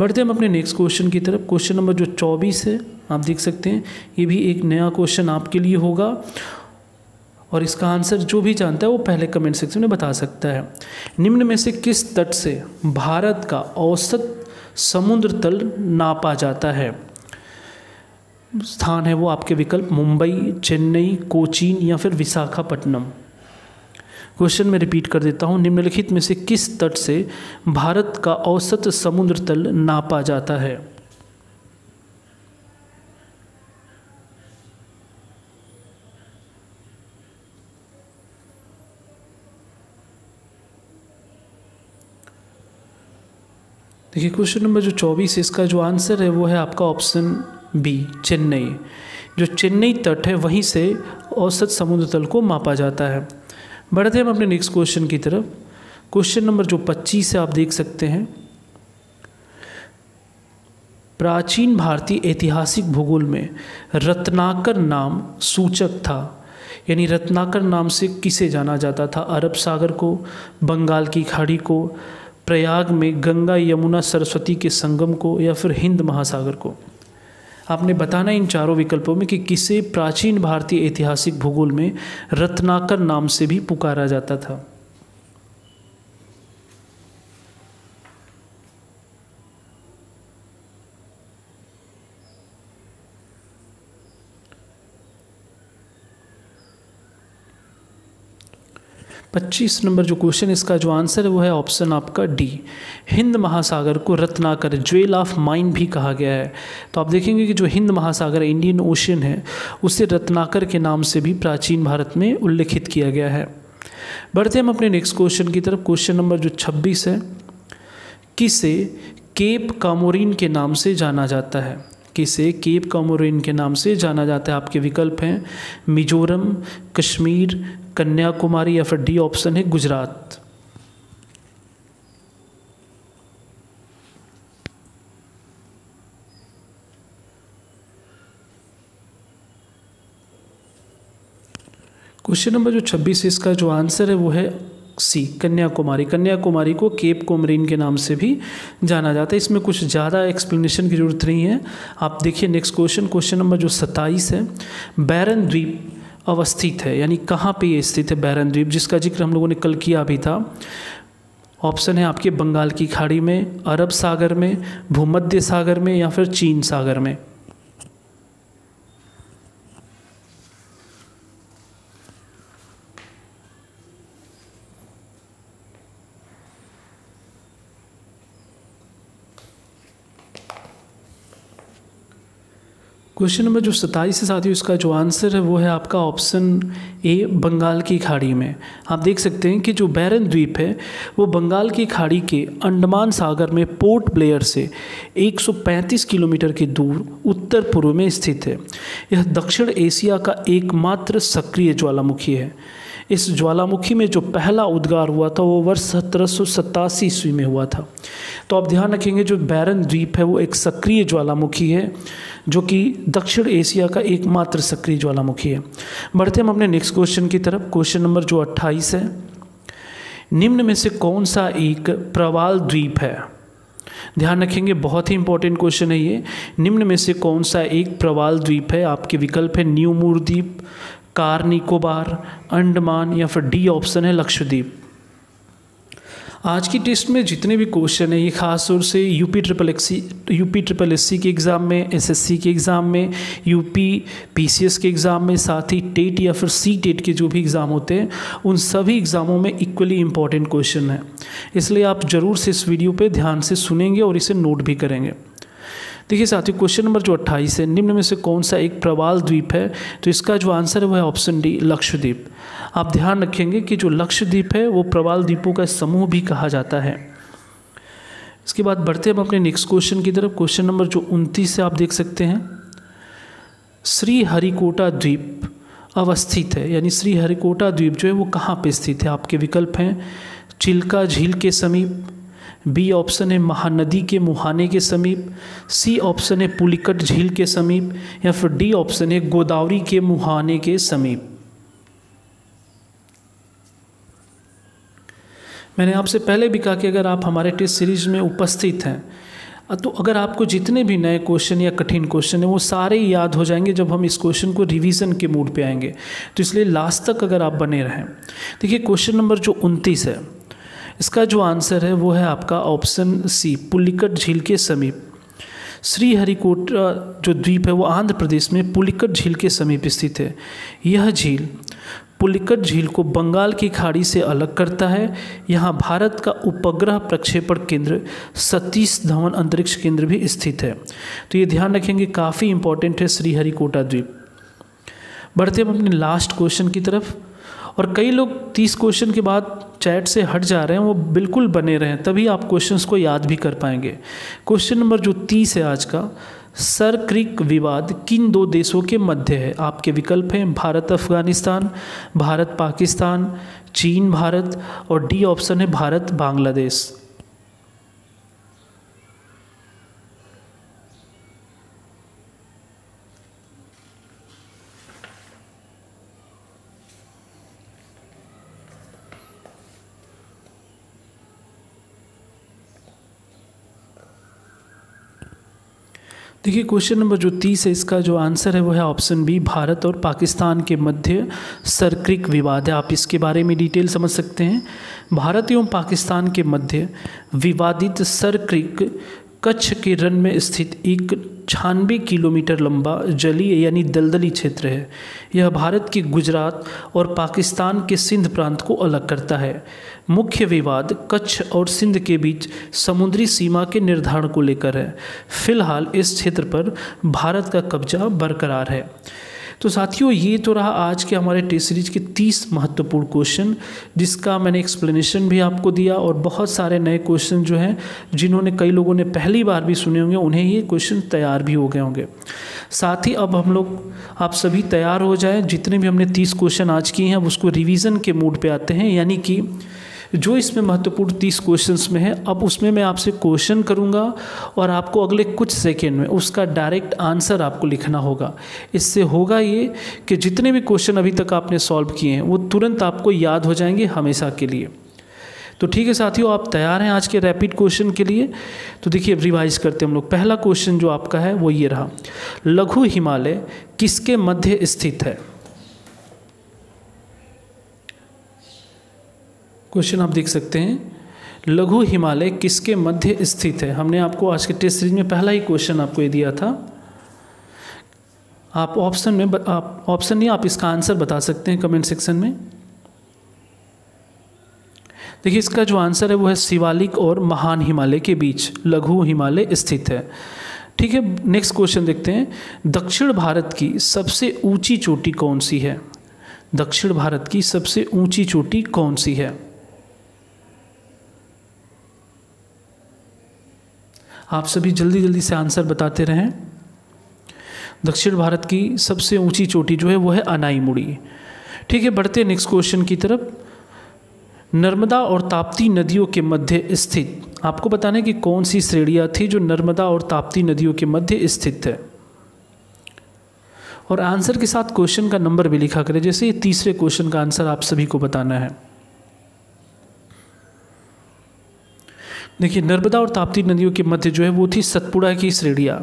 बढ़ते हम अपने नेक्स्ट क्वेश्चन की तरफ़। क्वेश्चन नंबर जो चौबीस है, आप देख सकते हैं, ये भी एक नया क्वेश्चन आपके लिए होगा। और इसका आंसर जो भी जानता है, वो पहले कमेंट सेक्शन में बता सकता है। निम्न में से किस तट से भारत का औसत समुद्र तल नापा जाता है? स्थान है वो आपके विकल्प, मुंबई, चेन्नई, कोचीन या फिर विशाखापट्टनम। क्वेश्चन में रिपीट कर देता हूँ, निम्नलिखित में से किस तट से भारत का औसत समुद्र तल नापा जाता है? देखिए क्वेश्चन नंबर जो चौबीस इसका जो आंसर है, वो है आपका ऑप्शन बी, चेन्नई। जो चेन्नई तट है, वहीं से औसत समुद्र तल को मापा जाता है। बढ़ते हम अपने नेक्स्ट क्वेश्चन की तरफ़। क्वेश्चन नंबर जो 25 है, आप देख सकते हैं। प्राचीन भारतीय ऐतिहासिक भूगोल में रत्नाकर नाम सूचक था। यानी रत्नाकर नाम से किसे जाना जाता था? अरब सागर को, बंगाल की खाड़ी को, प्रयाग में गंगा यमुना सरस्वती के संगम को, या फिर हिंद महासागर को? आपने बताना इन चारों विकल्पों में कि किसे प्राचीन भारतीय ऐतिहासिक भूगोल में रत्नाकर नाम से भी पुकारा जाता था। पच्चीस नंबर जो क्वेश्चन इसका जो आंसर है वो है ऑप्शन आपका डी। हिंद महासागर को रत्नाकर ज्वेल ऑफ़ माइंड भी कहा गया है। तो आप देखेंगे कि जो हिंद महासागर इंडियन ओशन है, उसे रत्नाकर के नाम से भी प्राचीन भारत में उल्लिखित किया गया है। बढ़ते हम अपने नेक्स्ट क्वेश्चन की तरफ़। क्वेश्चन नंबर जो छब्बीस है, किसे केप कामोरिन के नाम से जाना जाता है? किसे केप कामोरिन के नाम से जाना जाता है? आपके विकल्प हैं, मिजोरम, कश्मीर कन्याकुमारी या फिर डी ऑप्शन है गुजरात। क्वेश्चन नंबर जो 26 है, इसका जो आंसर है वो है सी कन्याकुमारी। कन्याकुमारी को केप कोमरीन के नाम से भी जाना जाता है। इसमें कुछ ज़्यादा एक्सप्लेनेशन की ज़रूरत नहीं है। आप देखिए नेक्स्ट क्वेश्चन क्वेश्चन नंबर जो सत्ताईस है बैरन द्वीप अवस्थित है, यानी कहाँ पे ये स्थित है बैरन द्वीप, जिसका ज़िक्र हम लोगों ने कल किया भी था। ऑप्शन है आपके बंगाल की खाड़ी में, अरब सागर में, भूमध्य सागर में या फिर चीन सागर में। क्वेश्चन नंबर जो सत्ताईस है साथियों इसका जो आंसर है, वो है आपका ऑप्शन ए बंगाल की खाड़ी में। आप देख सकते हैं कि जो बैरन द्वीप है, वो बंगाल की खाड़ी के अंडमान सागर में पोर्ट ब्लेयर से 135 किलोमीटर की दूर उत्तर पूर्व में स्थित है। यह दक्षिण एशिया का एकमात्र सक्रिय ज्वालामुखी है। इस ज्वालामुखी में जो पहला उद्गार हुआ था, वो वर्ष सत्रह सौ सत्तासी ईस्वी में हुआ था। तो आप ध्यान रखेंगे, जो बैरन द्वीप है, वो एक सक्रिय ज्वालामुखी है, जो कि दक्षिण एशिया का एकमात्र सक्रिय ज्वालामुखी है। बढ़ते हम अपने नेक्स्ट क्वेश्चन की तरफ़। क्वेश्चन नंबर जो अट्ठाईस है, निम्न में से कौन सा एक प्रवाल द्वीप है? ध्यान रखेंगे, बहुत ही इंपॉर्टेंट क्वेश्चन है ये। निम्न में से कौन सा एक प्रवाल द्वीप है? आपके विकल्प है न्यू मूर द्वीप कार निकोबार अंडमान या फिर डी ऑप्शन है लक्षद्वीप। आज की टेस्ट में जितने भी क्वेश्चन हैं, ये खास तौर से UP triple SC UP triple SC के एग्ज़ाम में एसएससी के एग्ज़ाम में यूपी पीसीएस के एग्ज़ाम में, साथ ही टेट या फिर सी टेट के जो भी एग्ज़ाम होते हैं, उन सभी एग्ज़ामों में इक्वली इंपॉर्टेंट क्वेश्चन है। इसलिए आप ज़रूर से इस वीडियो पर ध्यान से सुनेंगे और इसे नोट भी करेंगे। देखिए साथियों क्वेश्चन नंबर जो अट्ठाईस है, निम्न में से कौन सा एक प्रवाल द्वीप है? तो इसका जो आंसर है, वो है ऑप्शन डी लक्षद्वीप। आप ध्यान रखेंगे कि जो लक्षद्वीप है, वो प्रवाल द्वीपों का समूह भी कहा जाता है। इसके बाद बढ़ते हम अपने नेक्स्ट क्वेश्चन की तरफ़। क्वेश्चन नंबर जो उनतीस से आप देख सकते हैं। श्री हरिकोटा द्वीप अवस्थित है, यानी श्री हरिकोटा द्वीप जो है, वो कहाँ पे स्थित है? आपके विकल्प हैं, चिल्का झील के समीप बी ऑप्शन है महानदी के मुहाने के समीप सी ऑप्शन है पुलिकट झील के समीप, या फिर डी ऑप्शन है गोदावरी के मुहाने के समीप। मैंने आपसे पहले भी कहा कि अगर आप हमारे टेस्ट सीरीज़ में उपस्थित हैं तो अगर आपको जितने भी नए क्वेश्चन या कठिन क्वेश्चन हैं, वो सारे याद हो जाएँगे जब हम इस क्वेश्चन को रिवीजन के मूड पे आएँगे। तो इसलिए लास्ट तक अगर आप बने रहें, देखिए क्वेश्चन नंबर जो उनतीस है इसका जो आंसर है वो है आपका ऑप्शन सी, पुलिकट झील के समीप। श्री हरिकोट जो द्वीप है वो आंध्र प्रदेश में पुलिकट झील के समीप स्थित है। यह झील पुलिकट झील को बंगाल की खाड़ी से अलग करता है। यहाँ भारत का उपग्रह प्रक्षेपण केंद्र सतीश धवन अंतरिक्ष केंद्र भी स्थित है। तो ये ध्यान रखेंगे, काफ़ी इंपॉर्टेंट है श्रीहरिकोटा द्वीप। बढ़ते हम अपने लास्ट क्वेश्चन की तरफ़। और कई लोग तीस क्वेश्चन के बाद चैट से हट जा रहे हैं, वो बिल्कुल बने रहें, तभी आप क्वेश्चंस को याद भी कर पाएँगे। क्वेश्चन नंबर जो तीस है आज का, सर क्रिक विवाद किन दो देशों के मध्य है? आपके विकल्प हैं भारत, अफ़गानिस्तान, भारत, पाकिस्तान, चीन, भारत, और डी ऑप्शन है भारत, बांग्लादेश। देखिए क्वेश्चन नंबर जो तीस है, इसका जो आंसर है, वो है ऑप्शन बी भारत और पाकिस्तान के मध्य सरक्रिक विवाद है। आप इसके बारे में डिटेल समझ सकते हैं। भारत एवं पाकिस्तान के मध्य विवादित सरक्रिक कच्छ के रन में स्थित एक छानबे किलोमीटर लंबा जलीय यानी दलदली क्षेत्र है। यह भारत के गुजरात और पाकिस्तान के सिंध प्रांत को अलग करता है। मुख्य विवाद कच्छ और सिंध के बीच समुद्री सीमा के निर्धारण को लेकर है। फ़िलहाल इस क्षेत्र पर भारत का कब्जा बरकरार है। तो साथियों, ये तो रहा आज के हमारे टेस्ट सीरीज़ के तीस महत्वपूर्ण क्वेश्चन जिसका मैंने एक्सप्लेनेशन भी आपको दिया और बहुत सारे नए क्वेश्चन जो हैं, जिन्होंने कई लोगों ने पहली बार भी सुने होंगे, उन्हें ये क्वेश्चन तैयार भी हो गए होंगे। साथ ही अब हम लोग, आप सभी तैयार हो जाए, जितने भी हमने तीस क्वेश्चन आज किए हैं, अब उसको रिविज़न के मूड पर आते हैं, यानी कि जो इसमें महत्वपूर्ण तीस क्वेश्चंस में है, अब उसमें मैं आपसे क्वेश्चन करूँगा और आपको अगले कुछ सेकेंड में उसका डायरेक्ट आंसर आपको लिखना होगा। इससे होगा ये कि जितने भी क्वेश्चन अभी तक आपने सॉल्व किए हैं, वो तुरंत आपको याद हो जाएँगे हमेशा के लिए। तो ठीक है साथियों, आप तैयार हैं आज के रैपिड क्वेश्चन के लिए? तो देखिए रिवाइज करते हैं हम लोग। पहला क्वेश्चन जो आपका है, वो ये रहा। लघु हिमालय किसके मध्य स्थित है? क्वेश्चन आप देख सकते हैं, लघु हिमालय किसके मध्य स्थित है? हमने आपको आज के टेस्ट सीरीज़ में पहला ही क्वेश्चन आपको ये दिया था। आप ऑप्शन में आप ऑप्शन नहीं आप इसका आंसर बता सकते हैं कमेंट सेक्शन में। देखिए, इसका जो आंसर है वो है शिवालिक और महान हिमालय के बीच, लघु हिमालय स्थित है। ठीक है, नेक्स्ट क्वेश्चन देखते हैं। दक्षिण भारत की सबसे ऊँची चोटी कौन सी है? दक्षिण भारत की सबसे ऊँची चोटी कौन सी है? आप सभी जल्दी जल्दी से आंसर बताते रहें। दक्षिण भारत की सबसे ऊँची चोटी जो है वो है अनाई मुड़ी ठीक है, बढ़ते नेक्स्ट क्वेश्चन की तरफ़। नर्मदा और ताप्ती नदियों के मध्य स्थित, आपको बताना है कि कौन सी श्रेणियाँ थी जो नर्मदा और ताप्ती नदियों के मध्य स्थित है और आंसर के साथ क्वेश्चन का नंबर भी लिखा करें, जैसे ये तीसरे क्वेश्चन का आंसर आप सभी को बताना है। देखिए, नर्मदा और ताप्ती नदियों के मध्य जो है, वो थी सतपुड़ा की श्रेणियाँ।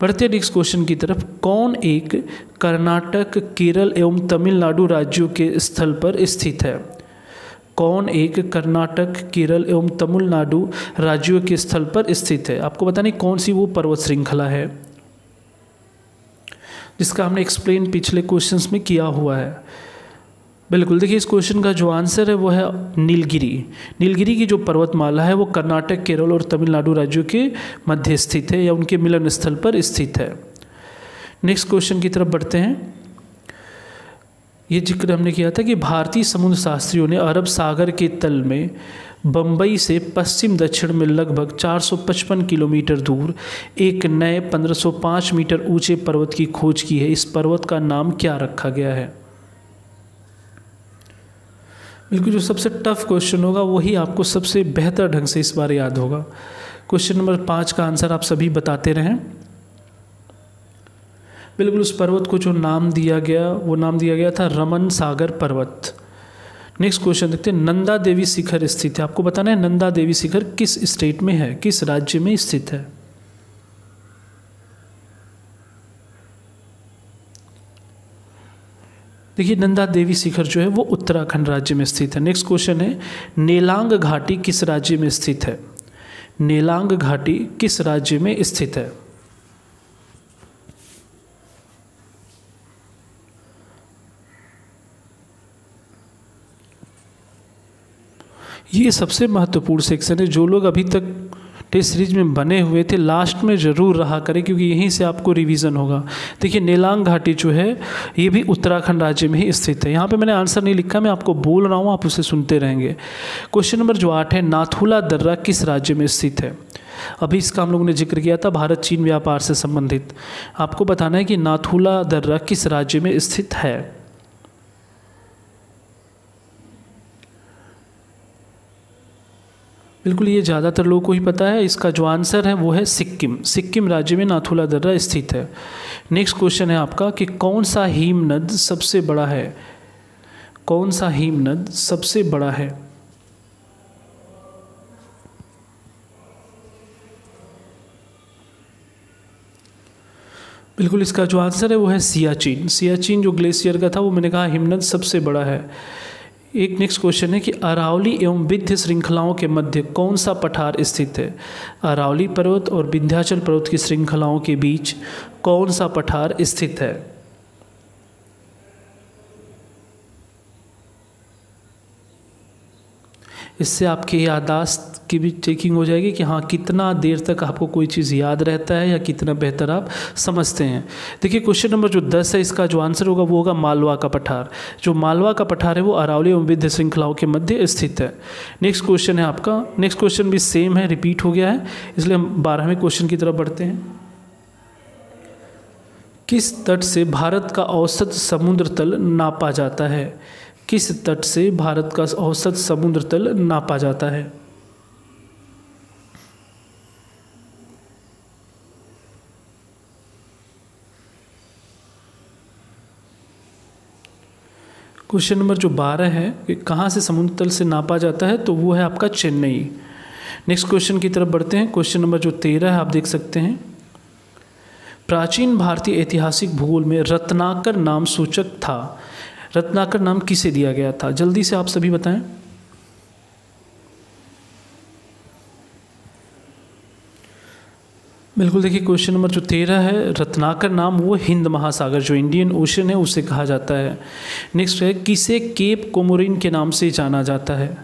बढ़ते नेक्स्ट क्वेश्चन की तरफ़। कौन एक कर्नाटक, केरल एवं तमिलनाडु राज्यों के स्थल पर स्थित है? कौन एक कर्नाटक, केरल एवं तमिलनाडु राज्यों के स्थल पर स्थित है? आपको पता नहीं कौन सी वो पर्वत श्रृंखला है, जिसका हमने एक्सप्लेन पिछले क्वेश्चंस में किया हुआ है। बिल्कुल, देखिए इस क्वेश्चन का जो आंसर है वो है नीलगिरी। नीलगिरी की जो पर्वतमाला है वो कर्नाटक, केरल और तमिलनाडु राज्यों के मध्य स्थित है या उनके मिलन स्थल पर स्थित है। नेक्स्ट क्वेश्चन की तरफ़ बढ़ते हैं। ये ज़िक्र हमने किया था कि भारतीय समुद्र शास्त्रियों ने अरब सागर के तल में बम्बई से पश्चिम दक्षिण में लगभग 455 किलोमीटर दूर एक नए 1505 मीटर ऊँचे पर्वत की खोज की है। इस पर्वत का नाम क्या रखा गया है? बिल्कुल जो सबसे टफ क्वेश्चन होगा, वही आपको सबसे बेहतर ढंग से इस बार याद होगा। क्वेश्चन नंबर पाँच का आंसर आप सभी बताते रहें। बिल्कुल उस पर्वत को जो नाम दिया गया, वो नाम दिया गया था रमन सागर पर्वत। नेक्स्ट क्वेश्चन देखते हैं। नंदा देवी शिखर स्थित है। आपको बताना है नंदा देवी शिखर किस स्टेट में है, किस राज्य में स्थित है? देखिए, नंदा देवी शिखर जो है, वो उत्तराखंड राज्य में स्थित है। नेक्स्ट क्वेश्चन है, नेलांग घाटी किस राज्य में स्थित है? नेलांग घाटी किस राज्य में स्थित है? ये सबसे महत्वपूर्ण सेक्शन है। जो लोग अभी तक टेस्ट सीरीज़ में बने हुए थे। लास्ट में ज़रूर रहा करें, क्योंकि यहीं से आपको रिवीजन होगा। देखिए नेलांग घाटी जो है, ये भी उत्तराखंड राज्य में ही स्थित है। यहाँ पे मैंने आंसर नहीं लिखा, मैं आपको बोल रहा हूँ, आप उसे सुनते रहेंगे। क्वेश्चन नंबर जो आठ है, नाथुला दर्रा किस राज्य में स्थित है? अभी इसका हम लोगों ने ज़िक्र किया था, भारत चीन व्यापार से संबंधित। आपको बताना है कि नाथुला दर्रा किस राज्य में स्थित है? बिल्कुल, ये ज़्यादातर लोगों को ही पता है। इसका जो आंसर है वो है सिक्किम। सिक्किम राज्य में नाथुला दर्रा स्थित है। नेक्स्ट क्वेश्चन है आपका कि कौन सा हिम नद सबसे बड़ा है? कौन सा हिम नद सबसे बड़ा है? बिल्कुल, इसका जो आंसर है वो है सियाचिन। सियाचिन जो ग्लेशियर का था, वो मैंने कहा हिमनद सबसे बड़ा है। एक नेक्स्ट क्वेश्चन है कि अरावली एवं विंध्य श्रृंखलाओं के मध्य कौन सा पठार स्थित है? अरावली पर्वत और विंध्याचल पर्वत की श्रृंखलाओं के बीच कौन सा पठार स्थित है? इससे आपकी यादाश्त की भी चेकिंग हो जाएगी कि हाँ कितना देर तक आपको कोई चीज़ याद रहता है या कितना बेहतर आप समझते हैं। देखिए क्वेश्चन नंबर जो दस है, इसका जो आंसर होगा, वो होगा मालवा का पठार। जो मालवा का पठार है, वो अरावली एवं विद्य श्रृंखलाओं के मध्य स्थित है। नेक्स्ट क्वेश्चन है आपका। नेक्स्ट क्वेश्चन भी सेम है रिपीट हो गया है। इसलिए हम बारहवें क्वेश्चन की तरफ़ बढ़ते हैं। किस तट से भारत का औसत समुद्र तल नापा जाता है? किस तट से भारत का औसत समुद्र तल नापा जाता है? क्वेश्चन नंबर जो बारह है, कि कहाँ से समुद्र तल से नापा जाता है तो वो है आपका चेन्नई। नेक्स्ट क्वेश्चन की तरफ़ बढ़ते हैं। क्वेश्चन नंबर जो तेरह है, आप देख सकते हैं। प्राचीन भारतीय ऐतिहासिक भूगोल में रत्नाकर नाम सूचक था। रत्नाकर नाम किसे दिया गया था? जल्दी से आप सभी बताएँ। बिल्कुल, देखिए क्वेश्चन नंबर जो तेरह है, रत्नाकर नाम वो हिंद महासागर, जो इंडियन ओशन है, उसे कहा जाता है। नेक्स्ट है, किसे केप कोमोरिन के नाम से जाना जाता है?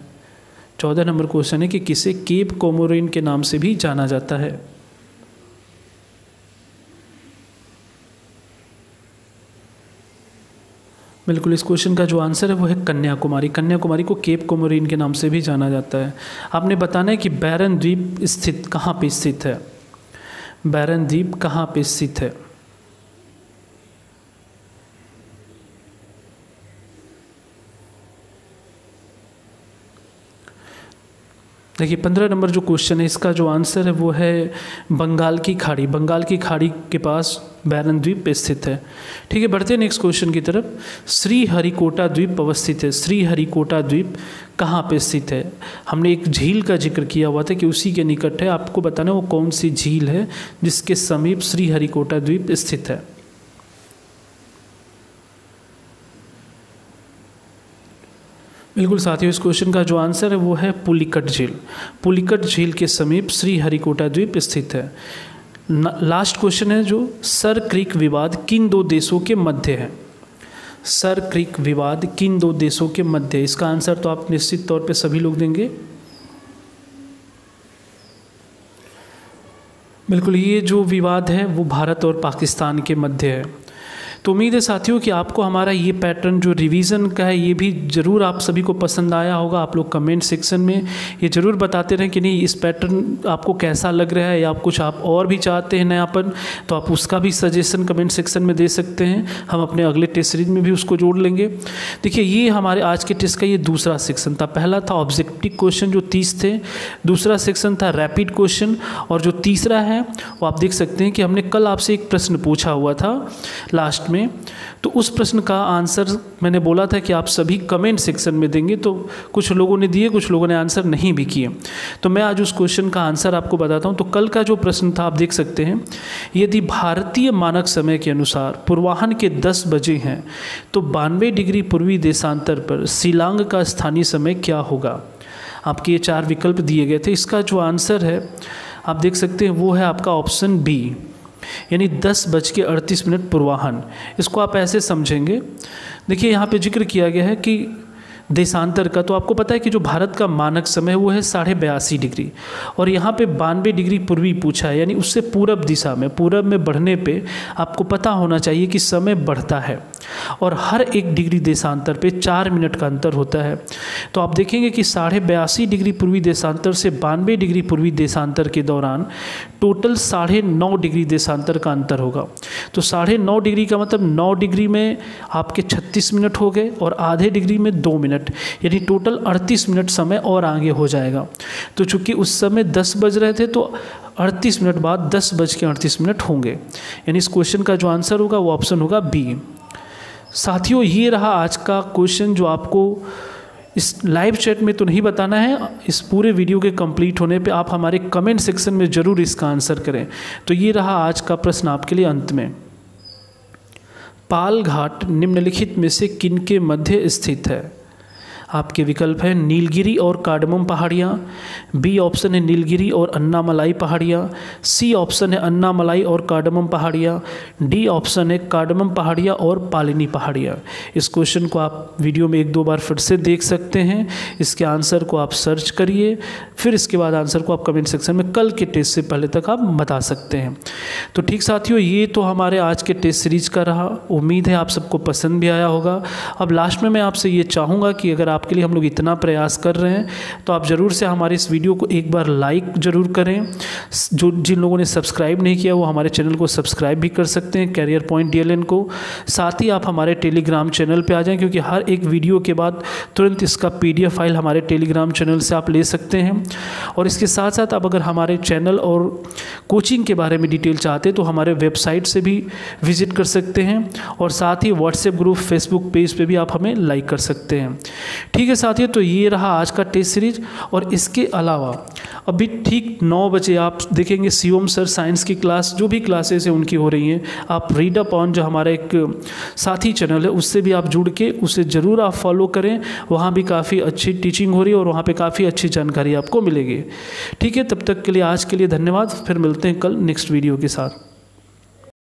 चौदह नंबर क्वेश्चन है कि किसे केप कोमोरिन के नाम से भी जाना जाता है? बिल्कुल, इस क्वेश्चन का जो आंसर है वो है कन्याकुमारी। कन्याकुमारी को केप कोमोरिन के नाम से भी जाना जाता है। आपने बताना है कि बैरन द्वीप स्थित, कहाँ पे स्थित है? बैरन द्वीप कहाँ पे स्थित है? देखिए, पंद्रह नंबर जो क्वेश्चन है, इसका जो आंसर है वो है बंगाल की खाड़ी। बंगाल की खाड़ी के पास बैरन द्वीप पे स्थित है। ठीक है, बढ़ते हैं नेक्स्ट क्वेश्चन की तरफ़। श्री हरिकोटा द्वीप अवस्थित है। श्री हरिकोटा द्वीप कहाँ पे स्थित है? हमने एक झील का ज़िक्र किया हुआ था कि उसी के निकट है। आपको बताना वो कौन सी झील है जिसके समीप श्री हरिकोटा द्वीप स्थित है। बिल्कुल साथियों, इस क्वेश्चन का जो आंसर है वो है पुलिकट झील। पुलिकट झील के समीप श्री हरिकोटा द्वीप स्थित है। लास्ट क्वेश्चन है जो सर क्रिक विवाद किन दो देशों के मध्य है? सर क्रिक विवाद किन दो देशों के मध्य इसका आंसर तो आप निश्चित तौर पे सभी लोग देंगे। बिल्कुल, ये जो विवाद है, वो भारत और पाकिस्तान के मध्य है। तो उम्मीद है साथियों कि आपको हमारा ये पैटर्न जो रिवीजन का है, ये भी ज़रूर आप सभी को पसंद आया होगा। आप लोग कमेंट सेक्शन में ये ज़रूर बताते रहें कि नहीं, इस पैटर्न आपको कैसा लग रहा है या आप कुछ आप और भी चाहते हैं नयापन तो आप उसका भी सजेशन कमेंट सेक्शन में दे सकते हैं। हम अपने अगले टेस्ट सीरीज़ में भी उसको जोड़ लेंगे। देखिए, ये हमारे आज के टेस्ट का ये दूसरा सेक्शन था। पहला था ऑब्जेक्टिव क्वेश्चन जो तीस थे। दूसरा सेक्शन था रैपिड क्वेश्चन और जो तीसरा है, वो आप देख सकते हैं कि हमने कल आपसे एक प्रश्न पूछा हुआ था। लास्ट में में तो उस प्रश्न का आंसर मैंने बोला था कि आप सभी कमेंट सेक्शन में देंगे तो कुछ लोगों ने दिए, कुछ लोगों ने आंसर नहीं भी किए। तो मैं आज उस क्वेश्चन का आंसर आपको बताता हूँ। तो कल का जो प्रश्न था, आप देख सकते हैं, यदि भारतीय मानक समय के अनुसार पूर्वाहन के दस बजे हैं तो बानवे डिग्री पूर्वी देशांतर पर शिलांग का स्थानीय समय क्या होगा? आपके ये चार विकल्प दिए गए थे। इसका जो आंसर है, आप देख सकते हैं, वो है आपका ऑप्शन बी यानी दस बज के अड़तीस मिनट पूर्वाहन। इसको आप ऐसे समझेंगे। देखिए यहाँ पे ज़िक्र किया गया है कि देशांतर का तो आपको पता है कि जो भारत का मानक समय वो है साढ़े बयासी डिग्री। और यहाँ पे बानवे डिग्री पूर्वी पूछा है, यानी उससे पूरब दिशा में, पूरब में बढ़ने पे आपको पता होना चाहिए कि समय बढ़ता है। और हर एक डिग्री देशांतर पे चार मिनट का अंतर होता है। तो आप देखेंगे कि साढ़े बयासी डिग्री पूर्वी देशांतर से बानवे डिग्री पूर्वी देशांतर के दौरान टोटल साढ़े नौ डिग्री देशांतर का अंतर होगा। तो साढ़े नौ डिग्री का मतलब नौ डिग्री में आपके छत्तीस मिनट हो गए और आधे डिग्री में दो मिनट। यानी टोटल अड़तीस मिनट समय और आगे हो जाएगा। तो चूँकि उस समय दस बज रहे थे तो अड़तीस मिनट बाद दस बज के अड़तीस मिनट होंगे। यानी इस क्वेश्चन का जो आंसर होगा, वो ऑप्शन होगा बी साथियों, ये रहा आज का क्वेश्चन जो आपको इस लाइव चैट में तो नहीं बताना है, इस पूरे वीडियो के कंप्लीट होने पे आप हमारे कमेंट सेक्शन में ज़रूर इसका आंसर करें। तो ये रहा आज का प्रश्न आपके लिए अंत में। पाल घाट निम्नलिखित में से किन के मध्य स्थित है? आपके विकल्प हैं नीलगिरी और कार्डमम पहाड़ियाँ बी ऑप्शन है नीलगिरी और अन्नामलाई पहाड़ियाँ सी ऑप्शन है अन्नामलाई और कार्डमम पहाड़ियाँ डी ऑप्शन है कार्डमम पहाड़ियाँ और पालिनी पहाड़ियाँ। इस क्वेश्चन को आप वीडियो में एक दो बार फिर से देख सकते हैं। इसके आंसर को आप सर्च करिए, फिर इसके बाद आंसर को आप कमेंट सेक्शन में कल के टेस्ट से पहले तक आप बता सकते हैं। तो ठीक साथियों, ये तो हमारे आज के टेस्ट सीरीज़ का रहा। उम्मीद है आप सबको पसंद भी आया होगा। अब लास्ट में मैं आपसे ये चाहूँगा कि अगर आपके लिए हम लोग इतना प्रयास कर रहे हैं तो आप ज़रूर से हमारे इस वीडियो को एक बार लाइक ज़रूर करें। जो जिन लोगों ने सब्सक्राइब नहीं किया, वो हमारे चैनल को सब्सक्राइब भी कर सकते हैं कैरियर पॉइंट डीएलएन को। साथ ही आप हमारे टेलीग्राम चैनल पर आ जाएँ, क्योंकि हर एक वीडियो के बाद तुरंत इसका पीडीएफ फ़ाइल हमारे टेलीग्राम चैनल से आप ले सकते हैं। और इसके साथ साथ आप अगर हमारे चैनल और कोचिंग के बारे में डिटेल चाहते तो हमारे वेबसाइट से भी विज़िट कर सकते हैं, और साथ ही व्हाट्सएप ग्रुप फेसबुक पेज पे भी आप हमें लाइक कर सकते हैं। ठीक है साथियों तो ये रहा आज का टेस्ट सीरीज़ और इसके अलावा अभी ठीक नौ बजे आप देखेंगे सीओम सर साइंस की क्लास जो भी क्लासेस हैं उनकी हो रही हैं। आप रीड अप ऑन जो हमारा एक साथी चैनल है, उससे भी आप जुड़ के उसे ज़रूर आप फॉलो करें। वहाँ भी काफ़ी अच्छी टीचिंग हो रही है और वहाँ पर काफ़ी अच्छी जानकारी आपको मिलेगी। ठीक है, तब तक के लिए आज के लिए धन्यवाद। फिर मिलते हैं कल नेक्स्ट वीडियो के साथ।